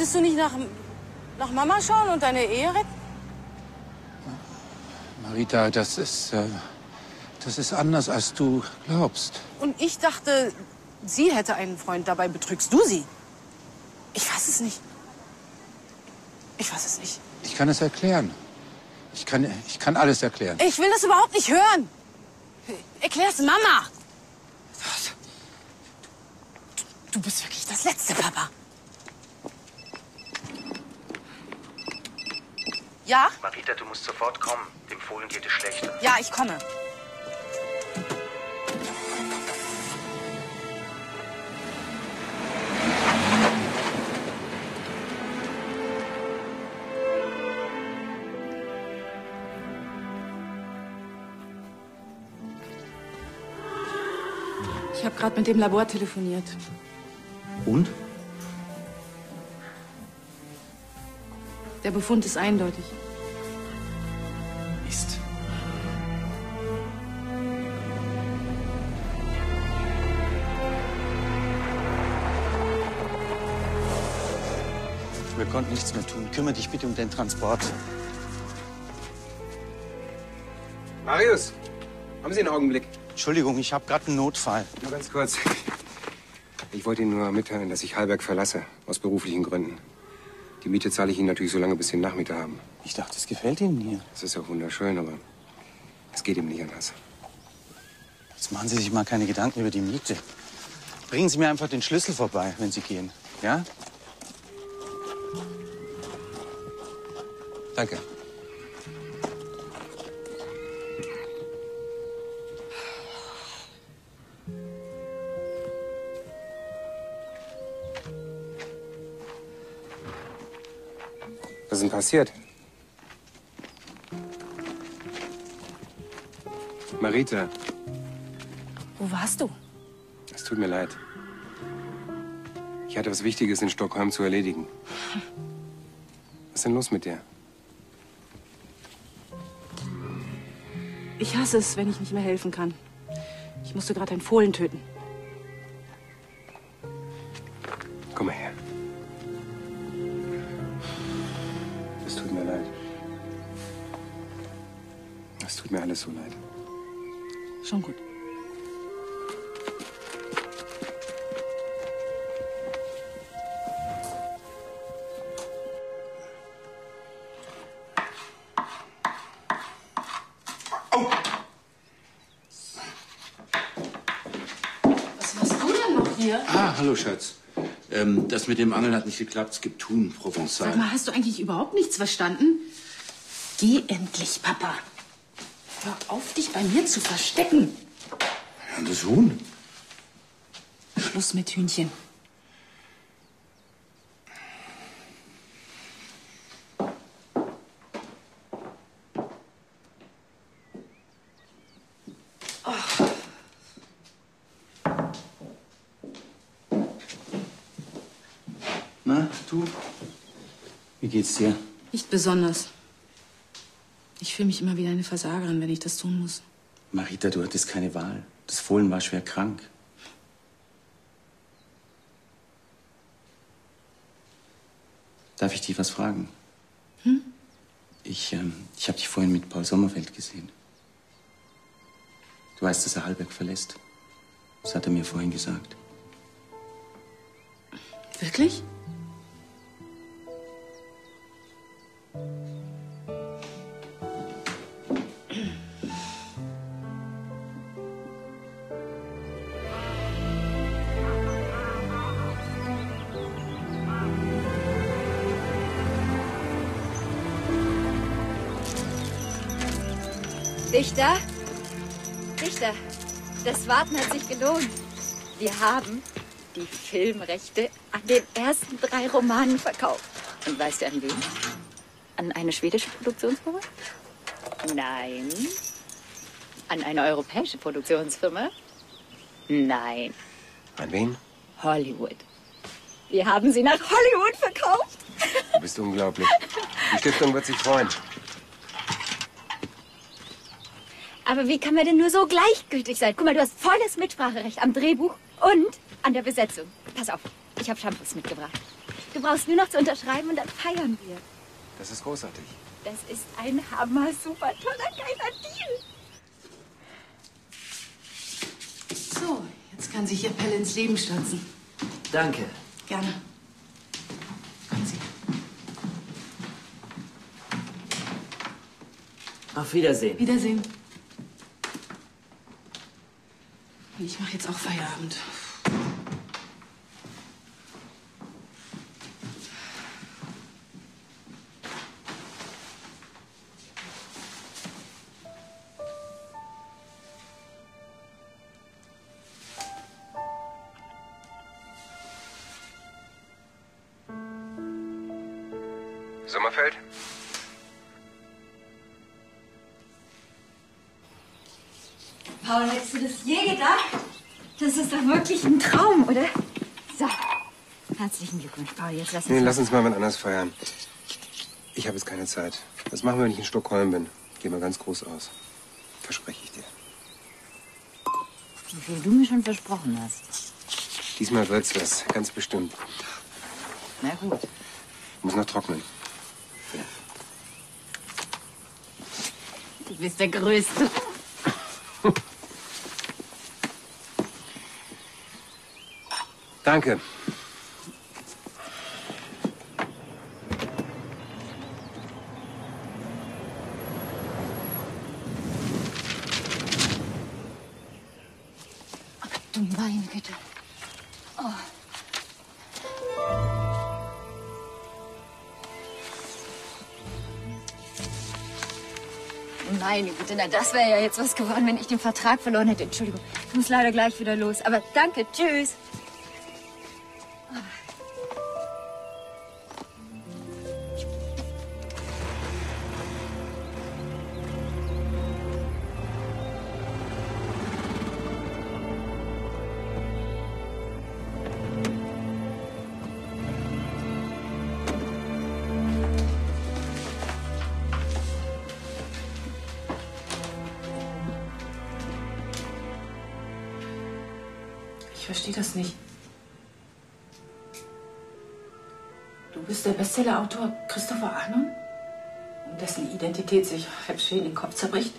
Wolltest du nicht nach, nach Mama schauen und deine Ehe retten? Rita, das ist, äh, das ist anders, als du glaubst. Und ich dachte, sie hätte einen Freund. Dabei betrügst du sie. Ich weiß es nicht. Ich weiß es nicht. Ich kann es erklären. Ich kann, ich kann alles erklären. Ich will das überhaupt nicht hören. Erklär's Mama. Du bist wirklich das letzte, Papa. Ja? Marita, du musst sofort kommen. Dem Fohlen geht es schlecht. Ja, ich komme. Ich habe gerade mit dem Labor telefoniert. Und? Der Befund ist eindeutig. Mist. Wir konnten nichts mehr tun. Kümmere dich bitte um den Transport. Marius, haben Sie einen Augenblick? Entschuldigung, ich habe gerade einen Notfall. Nur ganz kurz. Ich wollte Ihnen nur mitteilen, dass ich Hallberg verlasse. Aus beruflichen Gründen. Die Miete zahle ich Ihnen natürlich so lange, bis Sie einen Nachmieter haben. Ich dachte, es gefällt Ihnen hier. Das ist ja wunderschön, aber es geht ihm nicht anders. Jetzt machen Sie sich mal keine Gedanken über die Miete. Bringen Sie mir einfach den Schlüssel vorbei, wenn Sie gehen. Ja? Danke. Ist denn passiert? Marita, Wo warst du? es tut mir leid. Ich hatte was Wichtiges in Stockholm zu erledigen. Was ist denn los mit dir? Ich hasse es, wenn ich nicht mehr helfen kann. Ich musste gerade einen Fohlen töten. Es so leid. Schon gut. Was machst du denn noch hier? Ah, hallo, Schatz. Ähm, das mit dem Angeln hat nicht geklappt. Es gibt Thun, Sag Provençal. mal, hast du eigentlich überhaupt nichts verstanden? Geh endlich, Papa. Hör auf, dich bei mir zu verstecken. Ja, das Huhn. Schluss mit Hühnchen. Na, du? Wie geht's dir? Nicht besonders. Ich fühle mich immer wie eine Versagerin, wenn ich das tun muss. Marita, du hattest keine Wahl. Das Fohlen war schwer krank. Darf ich dich was fragen? Hm? Ich, ähm, ich habe dich vorhin mit Paul Sommerfeld gesehen. Du weißt, dass er Hallberg verlässt. Das hat er mir vorhin gesagt. Wirklich? Dichter, Dichter, das Warten hat sich gelohnt. Wir haben die Filmrechte an den ersten drei Romanen verkauft. Und weißt du an wen? An eine schwedische Produktionsfirma? Nein. An eine europäische Produktionsfirma? Nein. An wen? Hollywood. Wir haben sie nach Hollywood verkauft. Du bist unglaublich. Die Stiftung wird sich freuen. Aber wie kann man denn nur so gleichgültig sein? Guck mal, du hast volles Mitspracherecht am Drehbuch und an der Besetzung. Pass auf, ich habe Shampoos mitgebracht. Du brauchst nur noch zu unterschreiben und dann feiern wir. Das ist großartig. Das ist ein hammer, super toller, geiler Deal. So, jetzt kann sich Ihr Pelle ins Leben stürzen. Danke. Gerne. Kommen Sie. Auf Wiedersehen. Wiedersehen. Ich mache jetzt auch Feierabend. Sommerfeld? Paul, hättest du das je gedacht? Das ist doch wirklich ein Traum, oder? So. Herzlichen Glückwunsch, Paul. Jetzt lass uns. Nee, lass uns mal wann anders feiern. Ich habe jetzt keine Zeit. Das machen wir, wenn ich in Stockholm bin. Geh mal ganz groß aus. Verspreche ich dir. Wie viel du mir schon versprochen hast. Diesmal wird's was. Ganz bestimmt. Na gut. Muss noch trocknen. Du bist der Größte. Danke. Du meine Güte. Oh. Meine Güte, na das wäre ja jetzt was geworden, wenn ich den Vertrag verloren hätte. Entschuldigung, ich muss leider gleich wieder los. Aber danke, tschüss. Bestseller-Autor Christopher Arnon, um dessen Identität sich halb schön den Kopf zerbricht.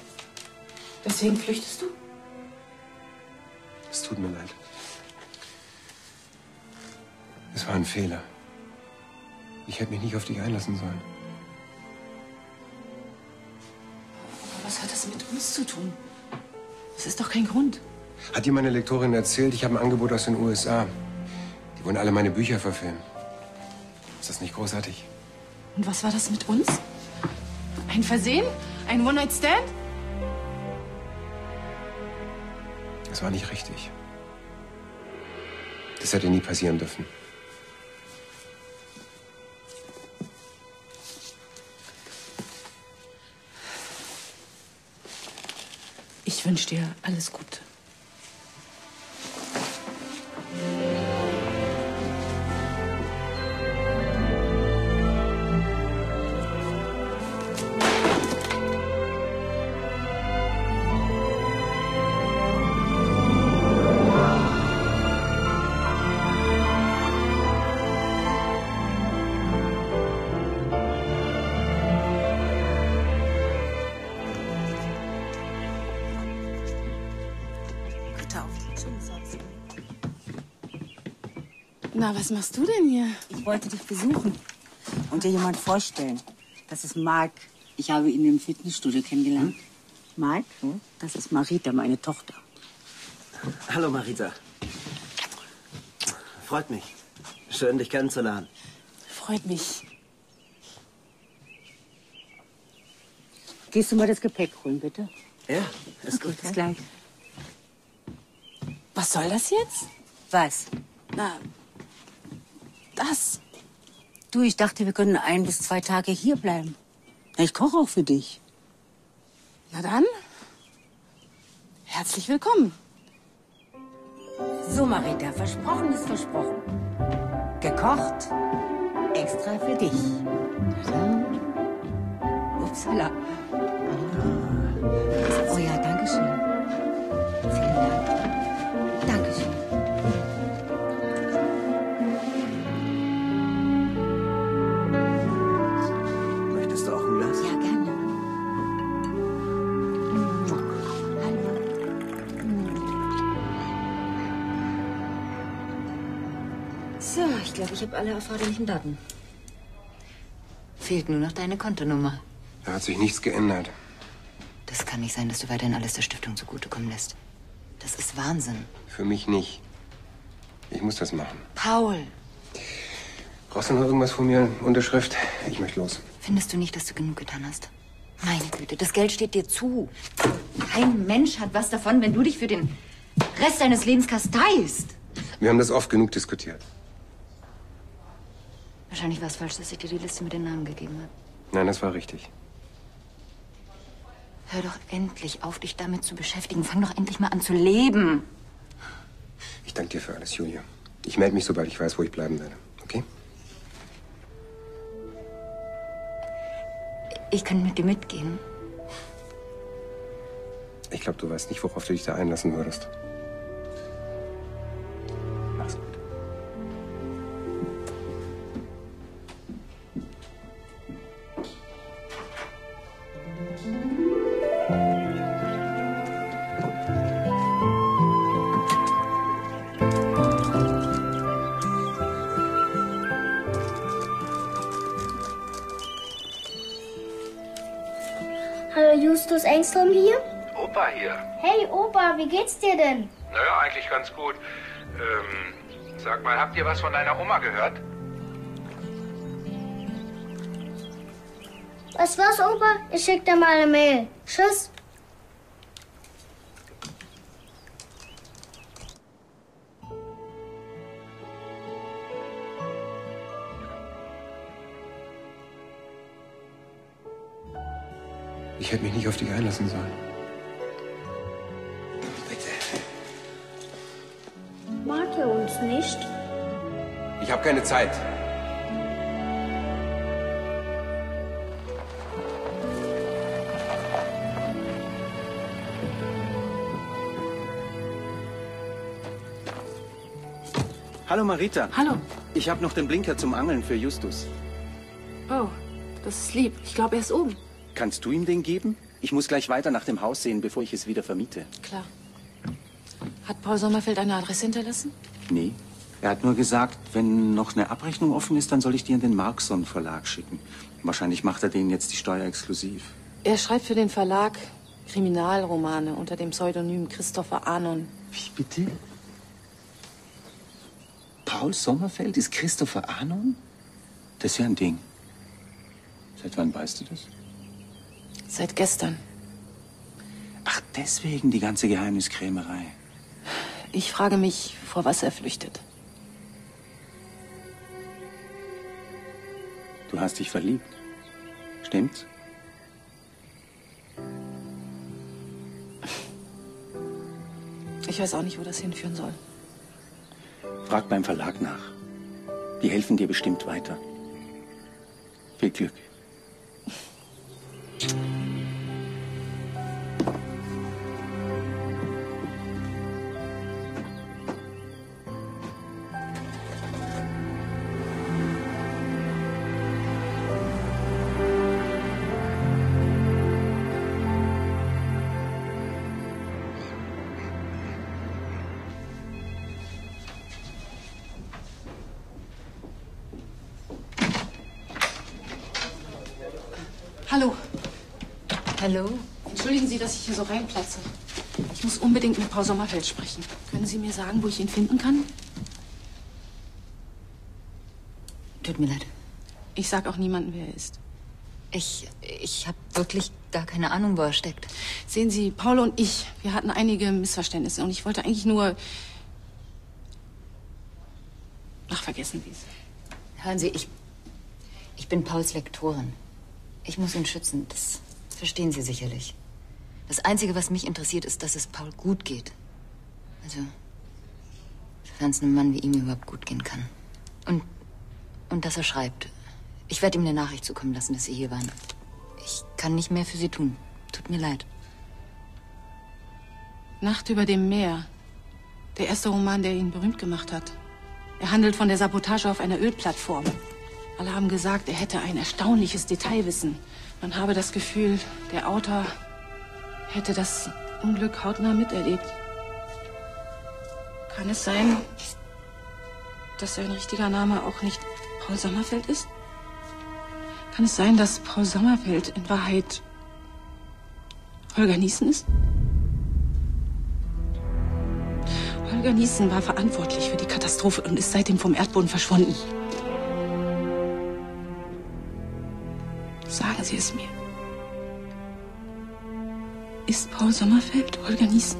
Deswegen flüchtest du? Es tut mir leid. Es war ein Fehler. Ich hätte mich nicht auf dich einlassen sollen. Aber was hat das mit uns zu tun? Das ist doch kein Grund. Hat dir meine Lektorin erzählt, ich habe ein Angebot aus den USA. Die wollen alle meine Bücher verfilmen. Ist das nicht großartig? Und was war das mit uns? Ein Versehen? Ein One-Night-Stand? Das war nicht richtig. Das hätte nie passieren dürfen. Ich wünsche dir alles Gute. Was machst du denn hier? Ich wollte dich besuchen und dir jemand vorstellen. Das ist Marc. Ich habe ihn im Fitnessstudio kennengelernt. Marc, das ist Marita, meine Tochter. Hallo Marita. Freut mich. Schön, dich kennenzulernen. Freut mich. Gehst du mal das Gepäck holen, bitte? Ja, ist okay, gut. Bis gleich. Was soll das jetzt? Was? Na, das. Du, ich dachte, wir können ein bis zwei Tage hier bleiben. Ich koche auch für dich. Na dann. Herzlich willkommen. So, Marita, versprochen ist versprochen. Gekocht, extra für dich. So. Upsala. Oh ja, ich habe alle erforderlichen Daten. Fehlt nur noch deine Kontonummer. Da hat sich nichts geändert. Das kann nicht sein, dass du weiterhin alles der Stiftung zugutekommen lässt. Das ist Wahnsinn. Für mich nicht. Ich muss das machen. Paul, Brauchst du noch irgendwas von mir? Unterschrift? Ich möchte los. findest du nicht, dass du genug getan hast? Meine Güte, das Geld steht dir zu. Kein Mensch hat was davon, wenn du dich für den Rest deines Lebens kasteist. Wir haben das oft genug diskutiert. Wahrscheinlich war es falsch, dass ich dir die Liste mit den Namen gegeben habe. Nein, das war richtig. Hör doch endlich auf, dich damit zu beschäftigen. Fang doch endlich mal an zu leben. Ich danke dir für alles, Julia. Ich melde mich, sobald ich weiß, wo ich bleiben werde. Okay? Ich kann mit dir mitgehen. Ich glaube, du weißt nicht, worauf du dich da einlassen würdest. Habt ihr was von deiner Oma gehört? Was was, Opa? Ich schick dir mal eine Mail. Tschüss. Ich hätte mich nicht auf dich einlassen sollen. Keine Zeit. Hallo Marita. Hallo. Ich habe noch den Blinker zum Angeln für Justus. Oh, das ist lieb. Ich glaube, er ist oben. Kannst du ihm den geben? Ich muss gleich weiter nach dem Haus sehen, bevor ich es wieder vermiete. Klar. Hat Paul Sommerfeld eine Adresse hinterlassen? Nee. Er hat nur gesagt, wenn noch eine Abrechnung offen ist, dann soll ich die an den Markson Verlag schicken. Wahrscheinlich macht er denen jetzt die Steuer exklusiv. Er schreibt für den Verlag Kriminalromane unter dem Pseudonym Christopher Anon. Wie bitte? Paul Sommerfeld ist Christopher Anon? Das ist ja ein Ding. Seit wann weißt du das? Seit gestern. Ach, deswegen die ganze Geheimniskrämerei. Ich frage mich, vor was er flüchtet. Du hast dich verliebt. Stimmt's? Ich weiß auch nicht, wo das hinführen soll. Frag beim Verlag nach. Die helfen dir bestimmt weiter. Viel Glück. Hallo? Entschuldigen Sie, dass ich hier so reinplatze. Ich muss unbedingt mit Paul Sommerfeld sprechen. Können Sie mir sagen, wo ich ihn finden kann? Tut mir leid. Ich sag auch niemandem, wer er ist. Ich, ich habe wirklich gar keine Ahnung, wo er steckt. Sehen Sie, Paul und ich, wir hatten einige Missverständnisse und ich wollte eigentlich nur. Ach, vergessen Sie es. Hören Sie, ich, ich bin Pauls Lektorin. Ich muss ihn schützen. Das verstehen Sie sicherlich. Das Einzige, was mich interessiert, ist, dass es Paul gut geht. Also, sofern es einem Mann wie ihm überhaupt gut gehen kann. Und, und dass er schreibt. Ich werde ihm eine Nachricht zukommen lassen, dass Sie hier waren. Ich kann nicht mehr für Sie tun. Tut mir leid. Nacht über dem Meer. Der erste Roman, der ihn berühmt gemacht hat. Er handelt von der Sabotage auf einer Ölplattform. Alle haben gesagt, er hätte ein erstaunliches Detailwissen. Man habe das Gefühl, der Autor hätte das Unglück hautnah miterlebt. Kann es sein, dass sein richtiger Name auch nicht Paul Sommerfeld ist? Kann es sein, dass Paul Sommerfeld in Wahrheit Holger Niesen ist? Holger Niesen war verantwortlich für die Katastrophe und ist seitdem vom Erdboden verschwunden. Sagen Sie es mir. Ist Paul Sommerfeld Holger Niesen?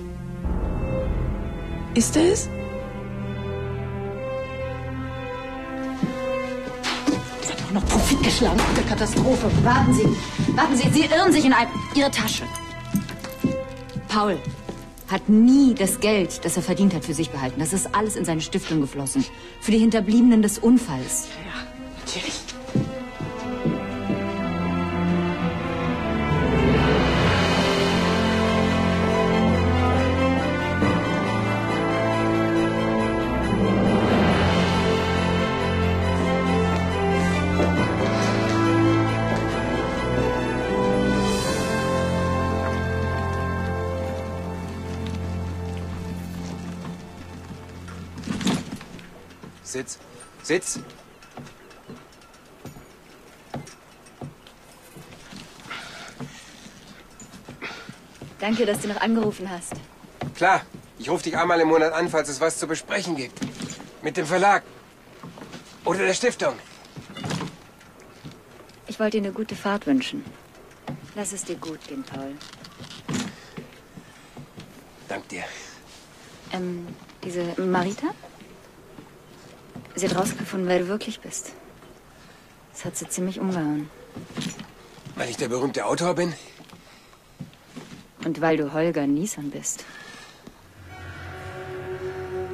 Ist er es? Sie hat auch noch Profit geschlagen mit der Katastrophe. Warten Sie, warten Sie, Sie irren sich in ein, Ihre Tasche. Paul hat nie das Geld, das er verdient hat, für sich behalten. Das ist alles in seine Stiftung geflossen. Für die Hinterbliebenen des Unfalls. Ja, natürlich. Sitz. Sitz. Danke, dass du noch angerufen hast. Klar, ich rufe dich einmal im Monat an, falls es was zu besprechen gibt. Mit dem Verlag. Oder der Stiftung. Ich wollte dir eine gute Fahrt wünschen. Lass es dir gut gehen, Paul. Dank dir. Ähm, diese Marita? Sie hat rausgefunden, wer du wirklich bist. Das hat sie ziemlich umgehauen. Weil ich der berühmte Autor bin? Und weil du Holger Niesen bist.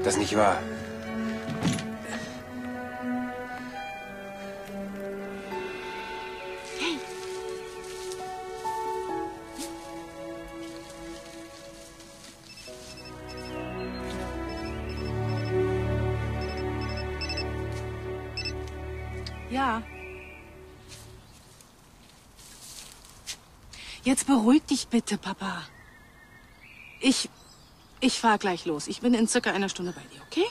Das nicht wahr. Jetzt beruhig dich bitte, Papa. Ich. Ich fahr gleich los. Ich bin in circa einer Stunde bei dir, okay?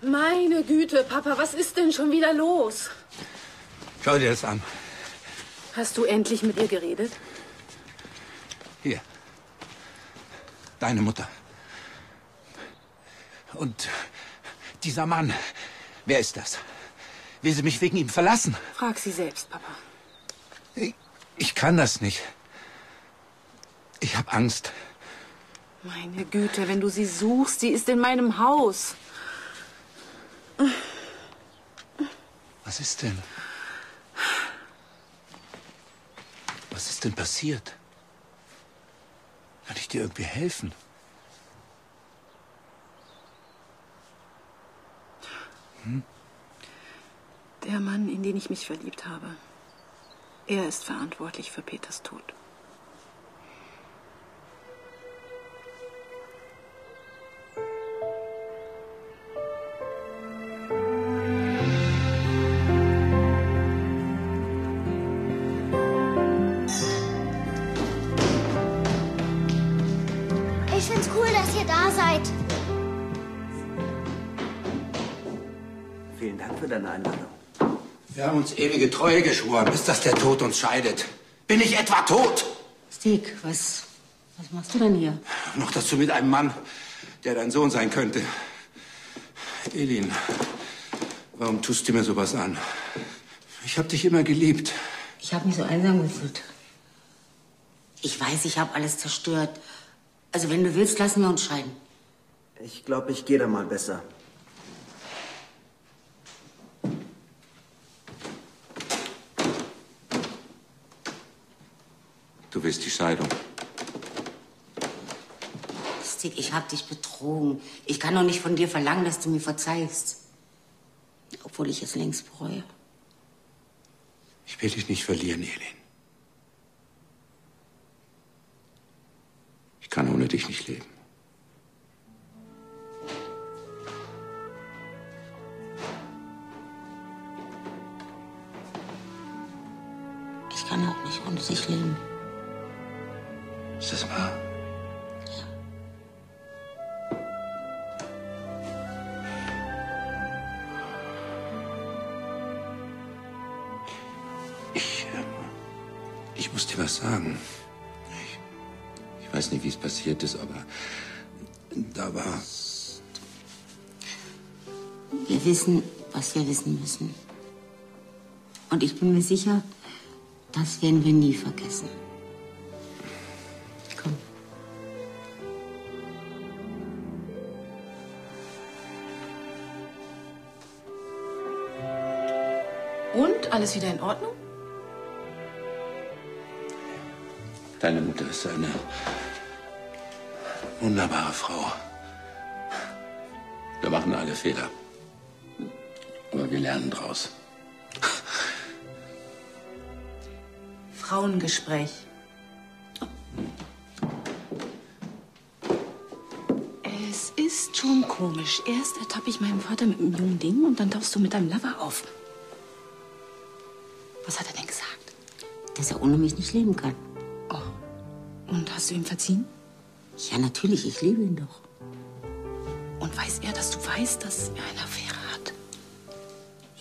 Meine Güte, Papa, was ist denn schon wieder los? Schau dir das an. Hast du endlich mit ihr geredet? Hier. Deine Mutter. Und dieser Mann, wer ist das? Will sie mich wegen ihm verlassen? Frag sie selbst, Papa. Ich, ich kann das nicht. Ich habe Angst. Meine Güte, wenn du sie suchst, sie ist in meinem Haus. Was ist denn? Was ist denn passiert? Kann ich dir irgendwie helfen? Hm? Der Mann, in den ich mich verliebt habe. Er ist verantwortlich für Peters Tod. Uns ewige Treue geschworen, bis dass der Tod uns scheidet. Bin ich etwa tot? Stieg, was, was machst du denn hier? Noch dazu mit einem Mann, der dein Sohn sein könnte. Elin, warum tust du mir sowas an? Ich habe dich immer geliebt. Ich habe mich so einsam gefühlt. Ich weiß, ich habe alles zerstört. Also wenn du willst, lassen wir uns scheiden. Ich glaube, ich gehe da mal besser. Du willst die Scheidung. Stick, ich hab dich betrogen. Ich kann doch nicht von dir verlangen, dass du mir verzeihst. Obwohl ich es längst bereue. Ich will dich nicht verlieren, Elin. Ich kann ohne dich nicht leben. Ich kann auch nicht ohne dich leben. Ist das wahr? Ich, ähm, ich muss dir was sagen. Ich, ich weiß nicht, wie es passiert ist, aber da war. Wir wissen, was wir wissen müssen. Und ich bin mir sicher, das werden wir nie vergessen. Alles wieder in Ordnung? Deine Mutter ist eine wunderbare Frau. Wir machen alle Fehler. Aber wir lernen draus. Frauengespräch. Es ist schon komisch. Erst ertappe ich meinen Vater mit einem jungen Ding und dann tauchst du mit deinem Lover auf. Dass er ohne mich nicht leben kann. Und hast du ihm verziehen? Ja, natürlich, ich liebe ihn doch. Und weiß er, dass du weißt, dass er eine Affäre hat?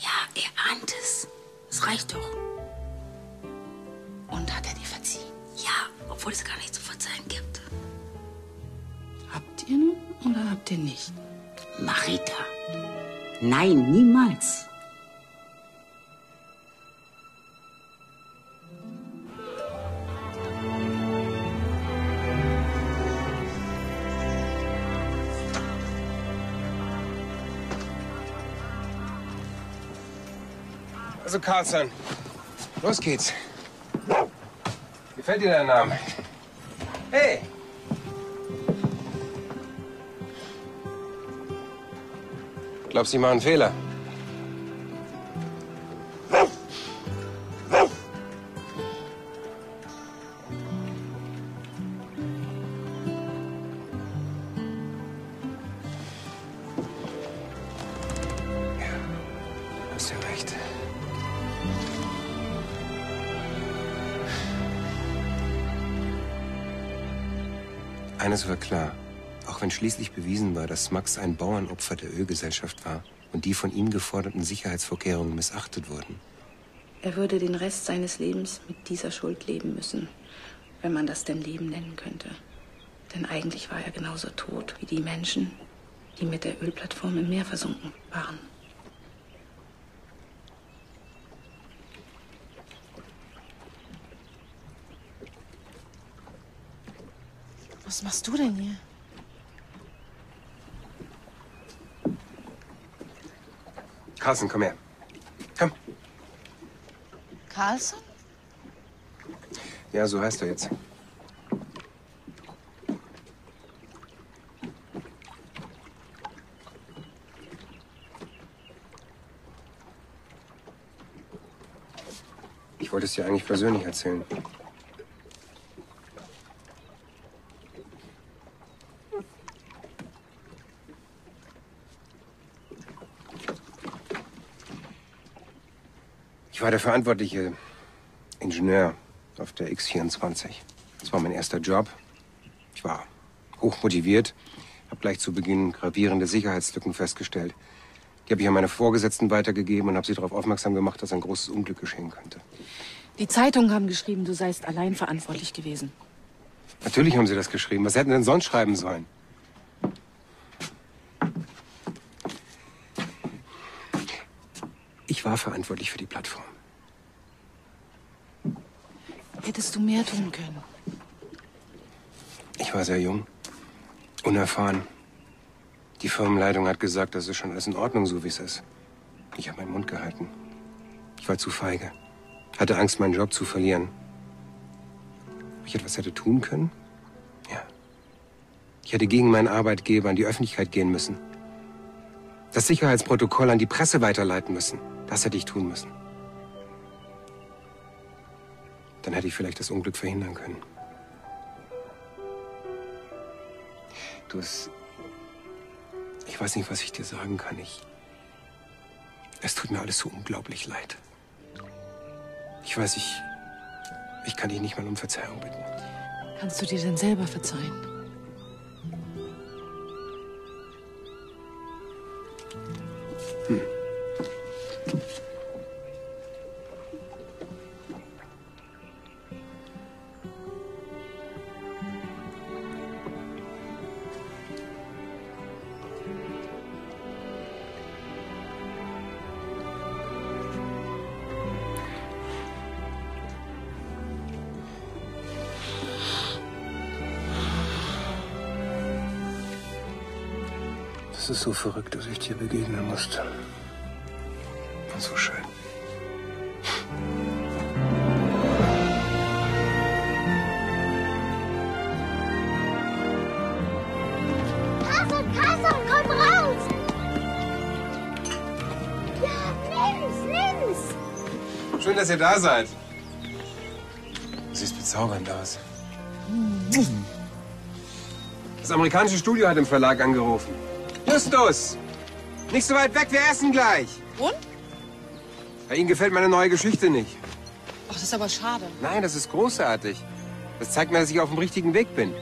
Ja, er ahnt es. Es reicht doch. Und hat er dir verziehen? Ja, obwohl es gar nicht zu verzeihen gibt. Habt ihr nun oder habt ihr nicht? Marita. Nein, niemals. Also, Carlson, los geht's. Gefällt dir dein Name? Hey! Glaubst du, ich mache einen Fehler? War klar. Auch wenn schließlich bewiesen war, dass Max ein Bauernopfer der Ölgesellschaft war und die von ihm geforderten Sicherheitsvorkehrungen missachtet wurden. Er würde den Rest seines Lebens mit dieser Schuld leben müssen, wenn man das denn Leben nennen könnte. Denn eigentlich war er genauso tot wie die Menschen, die mit der Ölplattform im Meer versunken waren. Was machst du denn hier? Carlson, komm her. Komm. Carlson? Ja, so heißt er jetzt. Ich wollte es dir eigentlich persönlich erzählen. War der verantwortliche Ingenieur auf der X24. Das war mein erster Job. Ich war hochmotiviert, habe gleich zu Beginn gravierende Sicherheitslücken festgestellt. Die habe ich an meine Vorgesetzten weitergegeben und habe sie darauf aufmerksam gemacht, dass ein großes Unglück geschehen könnte. Die Zeitungen haben geschrieben, du seist allein verantwortlich gewesen. Natürlich haben sie das geschrieben. Was hätten denn sonst schreiben sollen? Ich war verantwortlich für die Plattform. Hättest du mehr tun können? Ich war sehr jung, unerfahren. Die Firmenleitung hat gesagt, das ist schon alles in Ordnung, so wie es ist. Ich habe meinen Mund gehalten. Ich war zu feige. Hatte Angst, meinen Job zu verlieren. Ob ich etwas hätte tun können? Ja. Ich hätte gegen meinen Arbeitgeber in die Öffentlichkeit gehen müssen. Das Sicherheitsprotokoll an die Presse weiterleiten müssen. Das hätte ich tun müssen. Dann hätte ich vielleicht das Unglück verhindern können. Du, es. Ich weiß nicht, was ich dir sagen kann. Ich. Es tut mir alles so unglaublich leid. Ich weiß, ich. Ich kann dich nicht mal um Verzeihung bitten. Kannst du dir denn selber verzeihen? Verrückt, dass ich dir begegnen musste. Und so schön. Carson, Carson, komm raus! Ja, nimm's, nimm's! Schön, dass ihr da seid. Du siehst bezaubernd aus. Das amerikanische Studio hat im Verlag angerufen. Justus! Nicht so weit weg, wir essen gleich. Und? Bei Ihnen gefällt meine neue Geschichte nicht. Ach, das ist aber schade. Nein, das ist großartig. Das zeigt mir, dass ich auf dem richtigen Weg bin.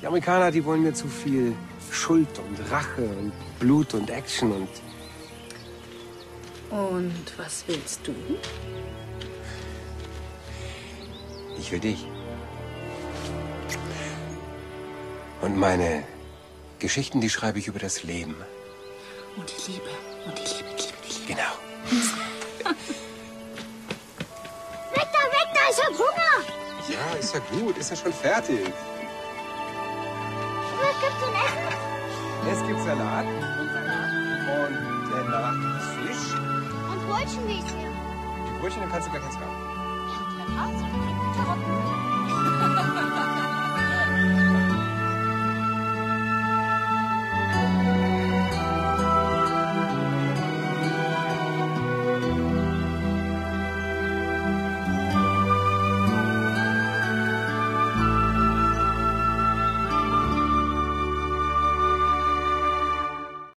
Die Amerikaner, die wollen mir zu viel Schuld und Rache und Blut und Action und... Und was willst du? Ich will dich. Und meine Geschichten, die schreibe ich über das Leben. Und die Liebe. Und die Liebe, die Liebe, die Liebe. Genau. Weg da, weg da, ich hab Hunger! Ja, ist ja gut. Ist ja schon fertig. Was gibt's denn Essen? Es gibt Salat. Und danach gibt's Fisch. Und Brötchen wie ich hier. Die Brötchen, dann kannst du gleich eins haben. Karotten.